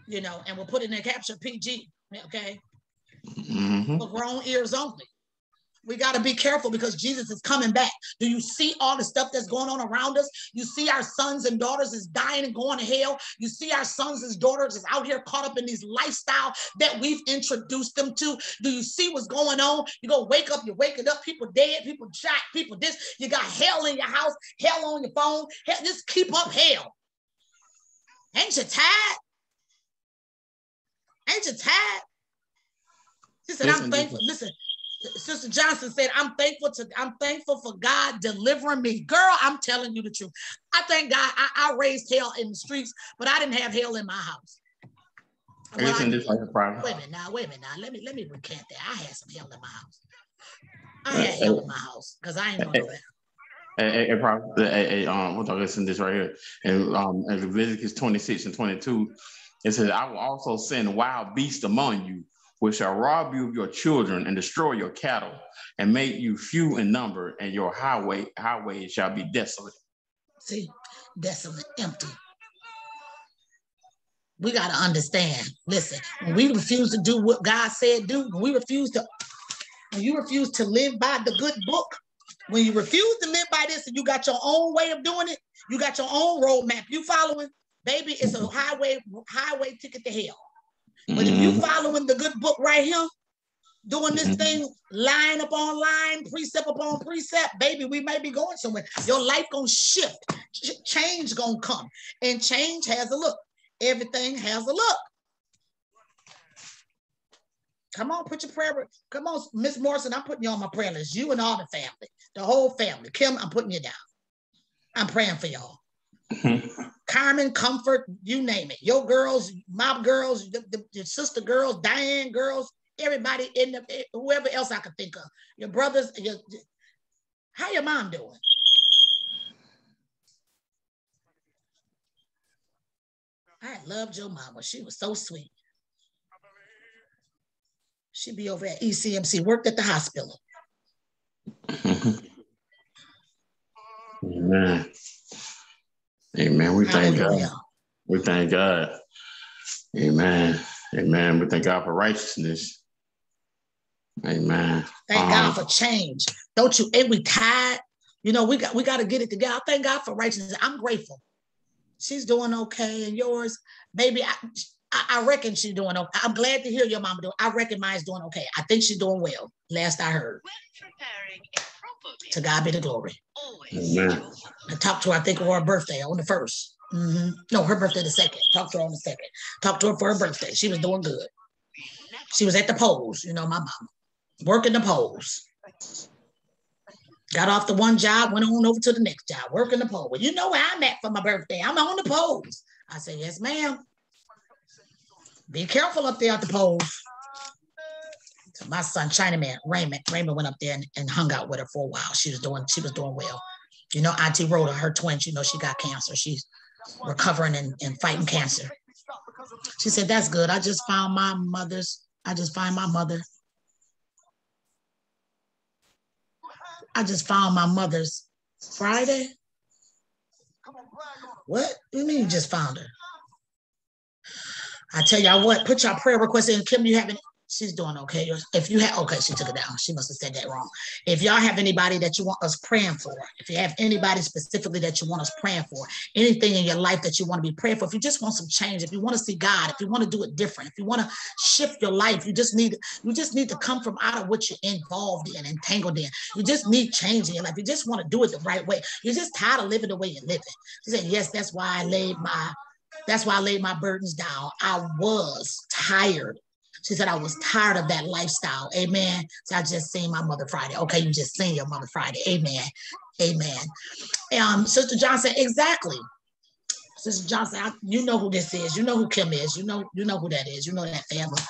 You know, and we'll put in a caption PG. Okay. mm-hmm. for grown ears only. We got to be careful because Jesus is coming back. Do you see all the stuff that's going on around us? You see our sons and daughters is dying and going to hell. You see our sons and daughters is out here caught up in these lifestyle that we've introduced them to. Do you see what's going on? You go wake up, you're waking up, people dead, people shot, people this. You got hell in your house, hell on your phone. Hell, just keep up hell. Ain't you tired? Ain't you tired? She said, listen, I'm thankful. Listen, Sister Johnson said, I'm thankful to I'm thankful for God delivering me. Girl, I'm telling you the truth. I thank God I, I raised hell in the streets, but I didn't have hell in my house. Well, I, this like a problem. Wait a minute now, wait a minute now. Let me let me recant that. I had some hell in my house. I uh, had hell uh, in my house because I ain't know that. A, a, a, a, a, um, we'll listen to this right here. And um, Leviticus 26 and 22, it says, I will also send wild beasts among you, which shall rob you of your children and destroy your cattle and make you few in number, and your highway highway shall be desolate. See, desolate, empty. We got to understand. Listen, when we refuse to do what God said do, when we refuse to, when you refuse to live by the good book, when you refuse to live by this and you got your own way of doing it, you got your own roadmap. You following, baby, it's a highway highway ticket to hell. But mm-hmm. if you mm-hmm. following the good book right here, doing this mm-hmm. thing line upon line, precept upon precept, baby, we may be going somewhere. Your life gonna shift, Ch- change gonna come, and change has a look. Everything has a look. Come on, put your prayer. Come on, Miss Morrison, I'm putting you on my prayer list. You and all the family, the whole family. Kim, I'm putting you down. I'm praying for y'all. Carmen, Comfort, you name it. Your girls, mob girls, the, the, sister girls, Diane girls, everybody in the eh, whoever else I could think of. Your brothers, your, how your mom doing? I loved your mama. She was so sweet. She'd be over at ECMC, worked at the hospital. Amen. Amen. We thank Hallelujah. God. We thank God. Amen. Amen. We thank God for righteousness. Amen. Thank um, God for change. Don't you? And we tired. You know, we got we got to get it together. Thank God for righteousness. I'm grateful. She's doing okay, and yours, baby. I, I, reckon she's doing okay. I'm glad to hear your mama doing. I reckon mine's doing okay. I think she's doing well. Last I heard. To God be the glory. Amen. I talked to her, I think, on her birthday on the 1st mm-hmm. No, her birthday the second. Talked to her on the second. Talked to her for her birthday. She was doing good. She was at the polls, you know, my mom, working the polls. Got off the one job, went on over to the next job, working the poll. Well, you know where I'm at for my birthday. I'm on the polls. I said, yes, ma'am. Be careful up there at the polls. My son, Chinaman, Raymond, Raymond went up there and, and hung out with her for a while. She was doing, she was doing well. You know, Auntie Rhoda, her twin, you know, she got cancer. She's recovering and, and fighting cancer. She said, That's good. I just found my mother's, I just find my mother. I just found my mother's Friday. What? you mean you just found her? I tell y'all what, put your prayer request in. Kim, you haven't she's doing okay. If you have, okay, she took it down. She must have said that wrong. If y'all have anybody that you want us praying for, if you have anybody specifically that you want us praying for, anything in your life that you want to be praying for, if you just want some change, if you want to see God, if you want to do it different, if you want to shift your life, you just need, you just need to come from out of what you're involved in, entangled in. You just need change in your life. You just want to do it the right way. You're just tired of living the way you're living. She said, yes, that's why I laid my that's why I laid my burdens down. I was tired she said, I was tired of that lifestyle. Amen. So I just seen my mother Friday. Okay, you just seen your mother Friday. Amen. Amen. Um, Sister Johnson, exactly. Sister Johnson, I, you know who this is. You know who Kim is. You know, you know who that is. You know that family.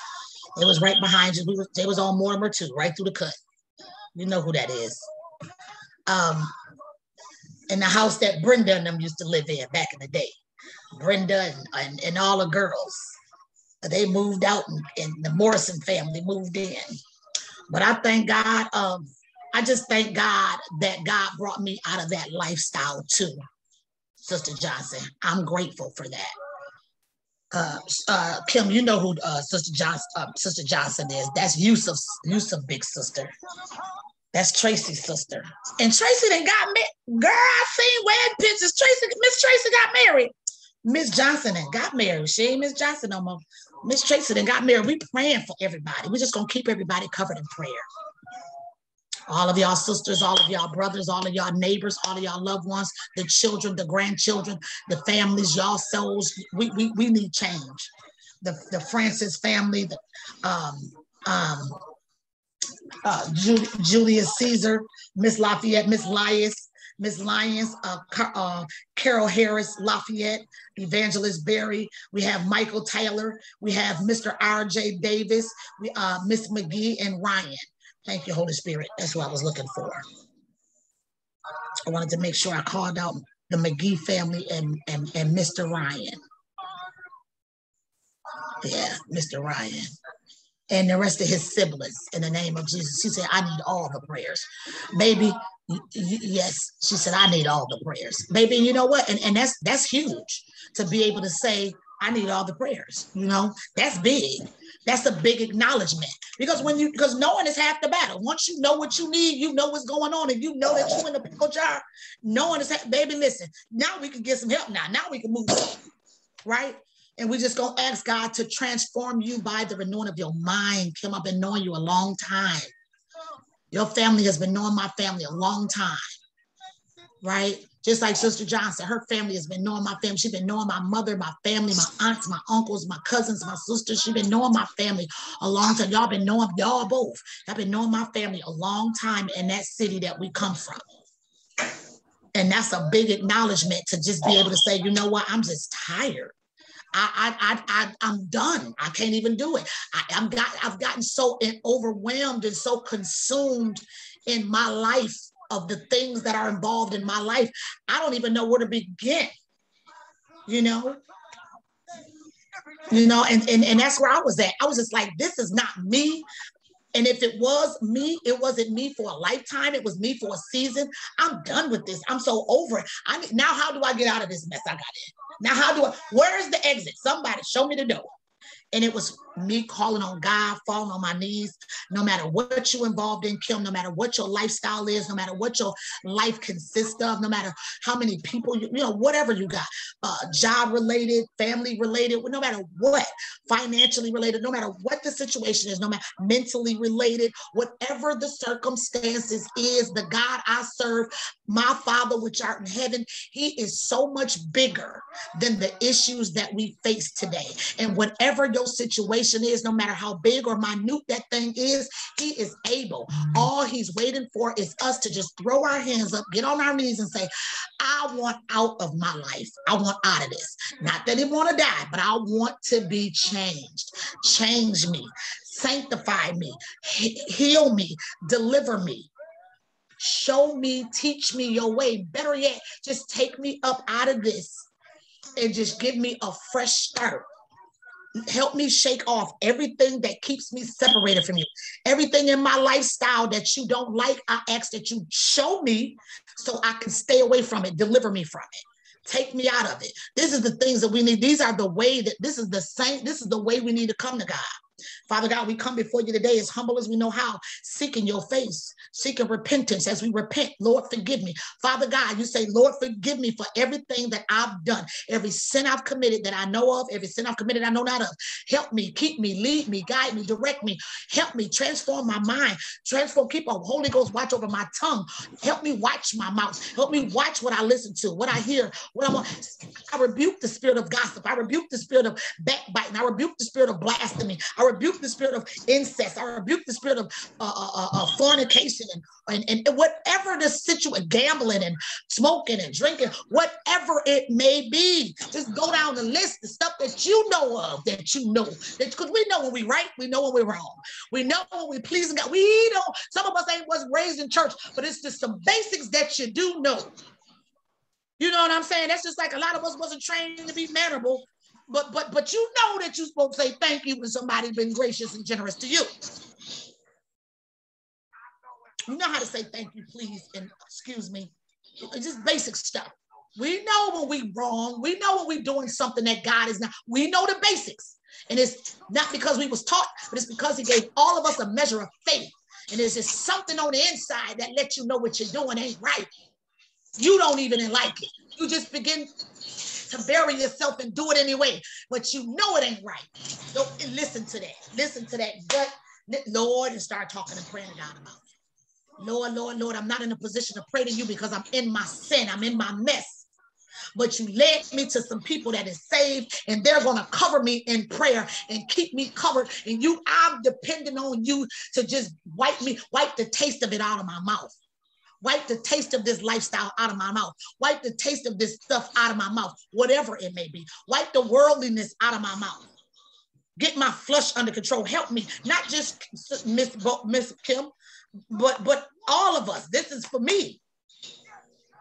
It was right behind you. We was, they was on Mortimer too, right through the cut. You know who that is. Um, in the house that Brenda and them used to live in back in the day. Brenda and, and, and all the girls they moved out and, and, the Morrison family moved in. But I thank God, um, I just thank God that God brought me out of that lifestyle too, Sister Johnson. I'm grateful for that. Uh, uh, Kim, you know who uh, Sister Johnson, uh, Sister Johnson is. That's Yusuf, Yusuf big sister. That's Tracy's sister. And Tracy then got me. Girl, I seen wedding pictures. Tracy, Miss Tracy got married. Miss Johnson and got married. She ain't Miss Johnson no more. Miss Tracy then got married. We praying for everybody. We just gonna keep everybody covered in prayer. All of y'all sisters, all of y'all brothers, all of y'all neighbors, all of y'all loved ones, the children, the grandchildren, the families, y'all souls. We we, we need change. The the Francis family, the um um uh, Julius Caesar, Miss Lafayette, Miss Lyons, Miss Lyons, uh, uh, Carol Harris Lafayette, Evangelist Berry. We have Michael Taylor. We have Mr. R.J. Davis, we, uh, Miss McGee, and Ryan. Thank you, Holy Spirit. That's what I was looking for. I wanted to make sure I called out the McGee family and, and, and Mr. Ryan. Yeah, Mr. Ryan and the rest of his siblings in the name of Jesus. She said, I need all the prayers. Baby, yes, she said, I need all the prayers. Baby, you know what? And, and that's that's huge to be able to say, I need all the prayers. You know, that's big. That's a big acknowledgement because when you because knowing is half the battle. Once you know what you need, you know what's going on, and you know that you're in the pickle jar. Knowing is baby. Listen, now we can get some help. Now, now we can move, right? And we just gonna ask God to transform you by the renewing of your mind. Kim, I've been knowing you a long time. Your family has been knowing my family a long time, right? Just like Sister Johnson, her family has been knowing my family. She's been knowing my mother, my family, my aunts, my uncles, my cousins, my sisters. She's been knowing my family a long time. Y'all been knowing y'all both. Y'all been knowing my family a long time in that city that we come from. And that's a big acknowledgement to just be able to say, you know what, I'm just tired. I, I, I, I, am done. I can't even do it. I, I'm got, I've gotten so overwhelmed and so consumed in my life of the things that are involved in my life. I don't even know where to begin. You know, you know, and, and and that's where I was at. I was just like, this is not me. And if it was me, it wasn't me for a lifetime. It was me for a season. I'm done with this. I'm so over it. I mean, now how do I get out of this mess I got in? Now, how do I, where is the exit? Somebody show me the door. And it was me calling on God, falling on my knees, no matter what you're involved in, Kim, no matter what your lifestyle is, no matter what your life consists of, no matter how many people, you, you know, whatever you got, uh, job related, family related, no matter what, financially related, no matter what the situation is, no matter mentally related, whatever the circumstances is, the God I serve, my Father which art in heaven, he is so much bigger than the issues that we face today. And whatever your situation is, no matter how big or minute that thing is, he is able. Mm-hmm. All he's waiting for is us to just throw our hands up, get on our knees and say, I want out of my life. I want out of this. Not that he want to die, but I want to be changed. Change me, sanctify me, heal me, deliver me show me, teach me your way. Better yet, just take me up out of this and just give me a fresh start. Help me shake off everything that keeps me separated from you. Everything in my lifestyle that you don't like, I ask that you show me so I can stay away from it, deliver me from it. Take me out of it. This is the things that we need. These are the way that this is the same. This is the way we need to come to God. Father God, we come before you today as humble as we know how, seeking your face, seeking repentance as we repent. Lord, forgive me. Father God, you say, Lord, forgive me for everything that I've done, every sin I've committed that I know of, every sin I've committed I know not of. Help me, keep me, lead me, guide me, direct me. Help me, transform my mind, transform, keep a Holy Ghost watch over my tongue. Help me watch my mouth. Help me watch what I listen to, what I hear, what I want. I rebuke the spirit of gossip. I rebuke the spirit of backbiting. I rebuke the spirit of blasphemy. I rebuke the spirit of incest. I rebuke the spirit of uh, uh, uh, uh fornication and, and, and whatever the situation, gambling and smoking and drinking, whatever it may be. Just go down the list, the stuff that you know of, that you know. Because we know when we're right, we know when we're wrong. We know when we please God. We don't, some of us ain't was raised in church, but it's just some basics that you do know. You know what I'm saying? That's just like a lot of us wasn't trained to be mannerable but but but you know that you're supposed to say thank you when somebody's been gracious and generous to you. You know how to say thank you, please, and excuse me. It's just basic stuff. We know when we wrong. We know when we're doing something that God is not. We know the basics. And it's not because we was taught, but it's because he gave all of us a measure of faith. And there's just something on the inside that lets you know what you're doing ain't right. You don't even like it. You just begin to bury yourself and do it anyway, but you know it ain't right. So listen to that. Listen to that gut, Lord, and start talking and praying it out about it. Lord, Lord, Lord, I'm not in a position to pray to you because I'm in my sin. I'm in my mess but you led me to some people that is saved and they're going to cover me in prayer and keep me covered. And you, I'm depending on you to just wipe me, wipe the taste of it out of my mouth. Wipe the taste of this lifestyle out of my mouth. Wipe the taste of this stuff out of my mouth, whatever it may be. Wipe the worldliness out of my mouth. Get my flush under control. Help me, not just Miss Miss Kim, but but all of us. This is for me.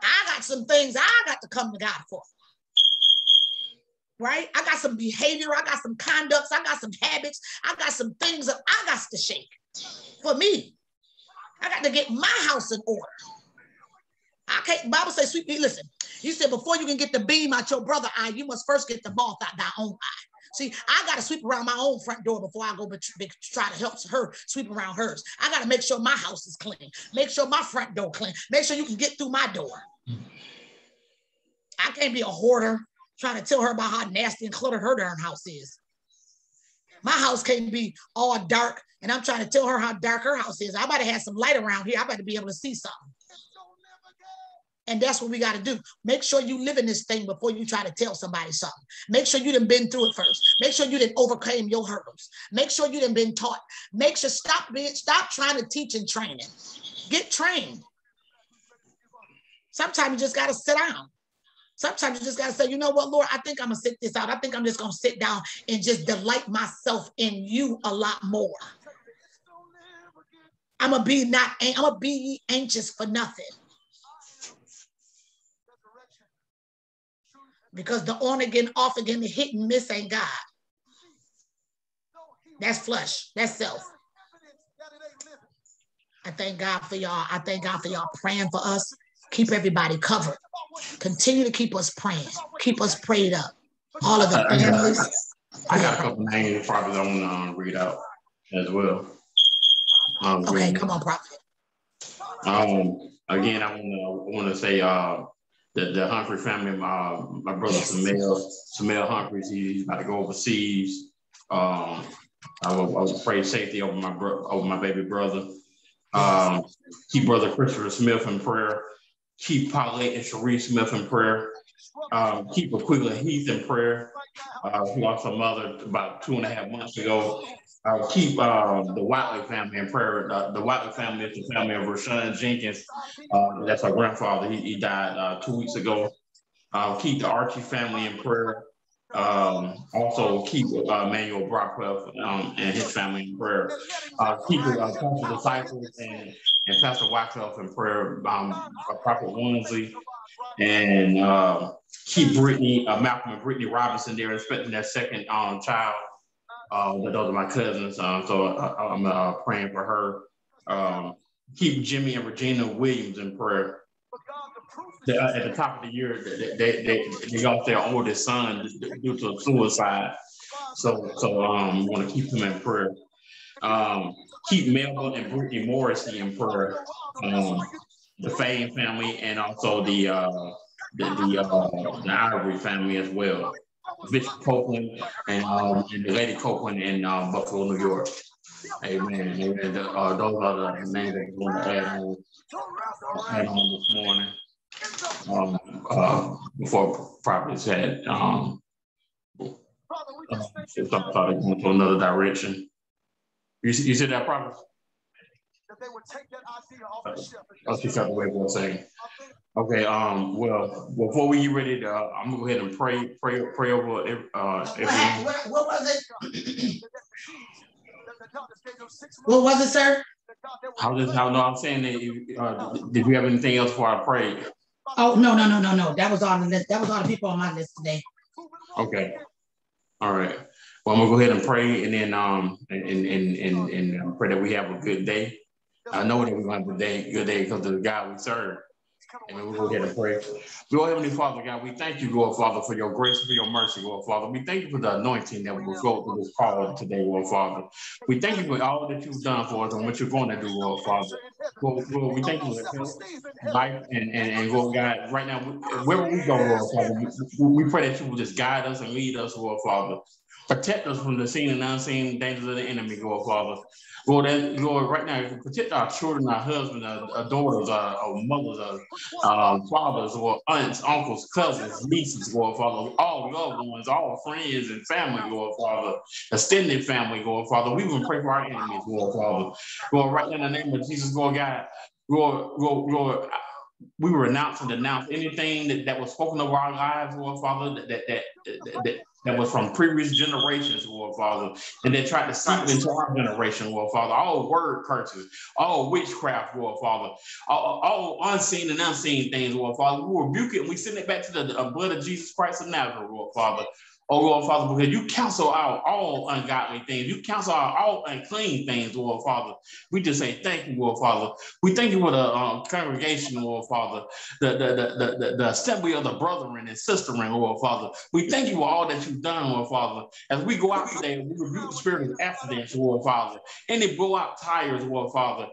I got some things I got to come to God for. Right? I got some behavior, I got some conducts, I got some habits, I got some things that I got to shake for me. I got to get my house in order. I can't, Bible says, sweet, listen, you said, before you can get the beam out your brother eye, you must first get the moth out thy own eye. See, I got to sweep around my own front door before I go try to help her sweep around hers. I got to make sure my house is clean. Make sure my front door clean. Make sure you can get through my door. I can't be a hoarder trying to tell her about how nasty and cluttered her darn house is. My house can't be all dark and I'm trying to tell her how dark her house is. I better have some light around here. I better be able to see something. And that's what we got to do. Make sure you live in this thing before you try to tell somebody something. Make sure you done been through it first. Make sure you didn't overcame your hurdles. Make sure you done been taught. Make sure stop being stop trying to teach and training. Get trained. Sometimes you just got to sit down. Sometimes you just got to say, you know what, Lord, I think I'm going to sit this out. I think I'm just going to sit down and just delight myself in you a lot more. I'm going to be not, I'm going to be anxious for nothing. because the on again, off again, the hit and miss ain't God. That's flesh. That's self. I thank God for y'all. I thank God for y'all praying for us. Keep everybody covered. Continue to keep us praying. Keep us prayed up. All of the families. I got a couple names probably I want to read out as well. Um, okay, come on, Prophet. Um, again, I want to want to say uh, the, the Humphrey family, my, my brother yes. Samel, Samel Humphreys, he's about to go overseas. Um, I will, I will pray safety over my bro, over my baby brother. Um, keep brother Christopher Smith in prayer. Keep Paulette and Cherie Smith in prayer. Um, keep Aquila Heath in prayer. Uh, who lost her mother about two and a half months ago. I'll keep uh, the Watley family in prayer. Uh, the Watley family is the family of Rashawn Jenkins. Uh, that's our grandfather. He, he died uh, two weeks ago. I'll keep the Archie family in prayer. Um, also keep uh, Manuel Brockwell um, and his family in prayer. Uh, keep uh, Pastor Disciples and, and Pastor Wycliffe in prayer. Um, Prophet Woonsley and uh, keep Brittany, uh, Malcolm and Brittany Robinson there, expecting their second um, child. Uh, those are my cousins, um, so I, am uh, praying for her. Um, keep Jimmy and Regina Williams in prayer. Uh, at the top of the year, they, they, they, they lost their oldest son due to suicide. So, so um, want to keep them in prayer. Um, keep Melvin and Brittany Morrissey in prayer. Um, the Fane family and also the uh, the the, uh, the Ivory family as well. Bishop Copeland and, um, and the Lady Copeland in uh, Buffalo, New York. Amen. Amen. The, uh, those are the names that we're to add on, add on this morning. Um, uh, before property said, um, uh, if I thought to another direction. You, you said that property? That they would take that idea off the shelf. That's just the way we're saying. Okay. Um. Well, before we get ready to, uh, I'm gonna go ahead and pray, pray, pray over. Uh, everyone. What, what was it? what was it, sir? I was just, I know I'm saying that. Uh, did you have anything else before I pray? Oh no, no, no, no, no. That was on the list. That was all the people on my list today. Okay. All right. Well, I'm gonna go ahead and pray, and then um, and and and and pray that we have a good day. I know that we're gonna have a day, good day because of the God we serve. Amen. We'll go ahead and pray. Lord Heavenly Father, God, we thank you, Lord Father, for your grace, for your mercy, Lord Father. We thank you for the anointing that will go through this call today, Lord Father. We thank you for all that you've done for us and what you're going to do, Lord Father. Lord, Lord we thank you for life and, and, and Lord God, right now, wherever we go, Lord Father, we, we pray that you will just guide us and lead us, Lord Father. Protect us from the seen and unseen dangers of the enemy, Lord Father. Lord, that, Lord, right now, protect our children, our husbands, our, our daughters, our, our mothers, our fathers, or aunts, uncles, cousins, nieces, Lord Father, all loved ones, all friends and family, Lord Father, extended family, Lord Father. We even pray for our enemies, Lord Father. Lord, right now, in the name of Jesus, Lord God, Lord, Lord, Lord, we renounce and denounce anything that, that was spoken over our lives, Lord Father, that, that, that, that that was from previous generations, Lord Father, and they tried to seep into our generation, Lord Father. All word curses, all witchcraft, Lord Father, all, all unseen and unseen things, Lord Father. We rebuke it and we send it back to the, the blood of Jesus Christ of Nazareth, Lord Father. Oh Lord Father, because you counsel out all ungodly things. You counsel out all unclean things, Lord Father. We just say thank you, Lord Father. We thank you for the um, congregation, Lord Father, the, the, the, the, the assembly of the brethren and sisterin, Lord Father. We thank you for all that you've done, Lord Father. As we go out today, we rebuke the spirit of accidents, Lord Father. Any blow out tires, Lord Father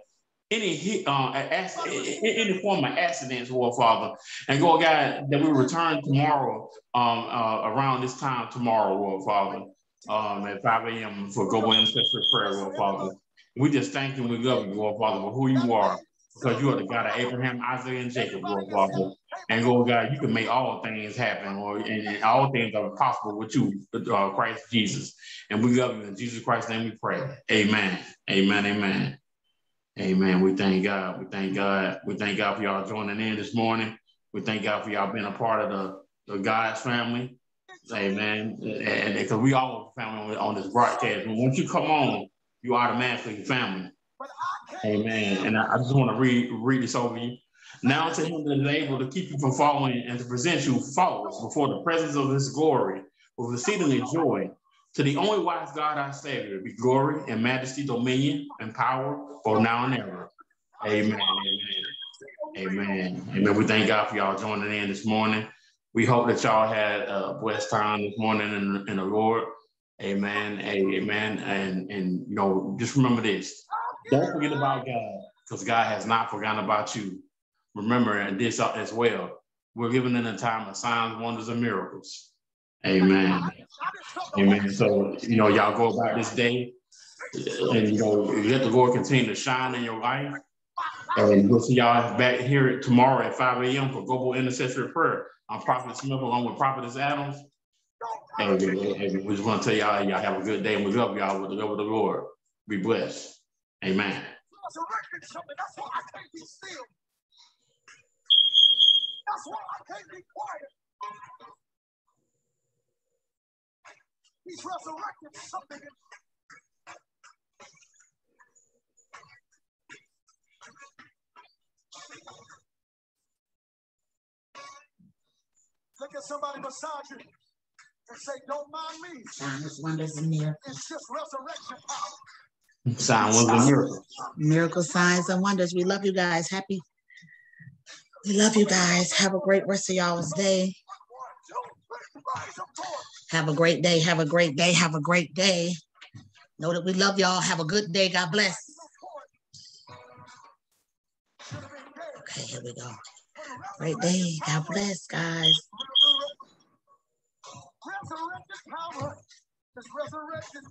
any uh, any form of accidents, Lord Father. And Lord God, that we return tomorrow um, uh, around this time tomorrow, Lord Father, um, at 5 a.m. for global intercessory prayer, Lord Father. We just thank you and we love you, Lord Father, for who you are, because you are the God of Abraham, Isaac, and Jacob, Lord Father. And Lord God, you can make all things happen, Lord, and, and all things are possible with you, uh, Christ Jesus. And we love you in Jesus Christ's name we pray. Amen. Amen. Amen. Amen. We thank God. We thank God. We thank God for y'all joining in this morning. We thank God for y'all being a part of the, the God's family. Amen. And because we all family on this broadcast. And once you come on, you automatically family. Amen. And I, I just want to read read this over you. Now to him that is able to keep you from falling and to present you faultless before the presence of his glory with exceedingly joy to the only wise God, our Savior, be glory and majesty, dominion and power, for now and ever. Amen. Amen. Amen. Amen. We thank God for y'all joining in this morning. We hope that y'all had a blessed time this morning in, in the Lord. Amen. Amen. And and you know, just remember this. Don't forget about God, because God has not forgotten about you. Remember this as well. We're living in a time of signs, wonders, and miracles. Amen. Amen. So, you know, y'all go about this day and, you know, let the Lord continue to shine in your life. And we'll see y'all back here tomorrow at 5 a.m. for Global Intercessory Prayer. I'm Prophet Smith along with Prophetess Adams. And we, and we just want to tell y'all, y'all have a good day and we love y'all with the love of the Lord. Be blessed. Amen. That's why I can't be quiet. He's resurrected something. Look at somebody beside you and say, Don't mind me. Signs, wonders, and miracles. It's just resurrection power. Signs, wonders, and miracles. Miracle signs and wonders. We love you guys. Happy. We love you guys. Have a great rest of y'all's day. Have a great day. Have a great day. Have a great day. Know that we love y'all. Have a good day. God bless. Okay, here we go. Great day. God bless, guys. Resurrected power. resurrected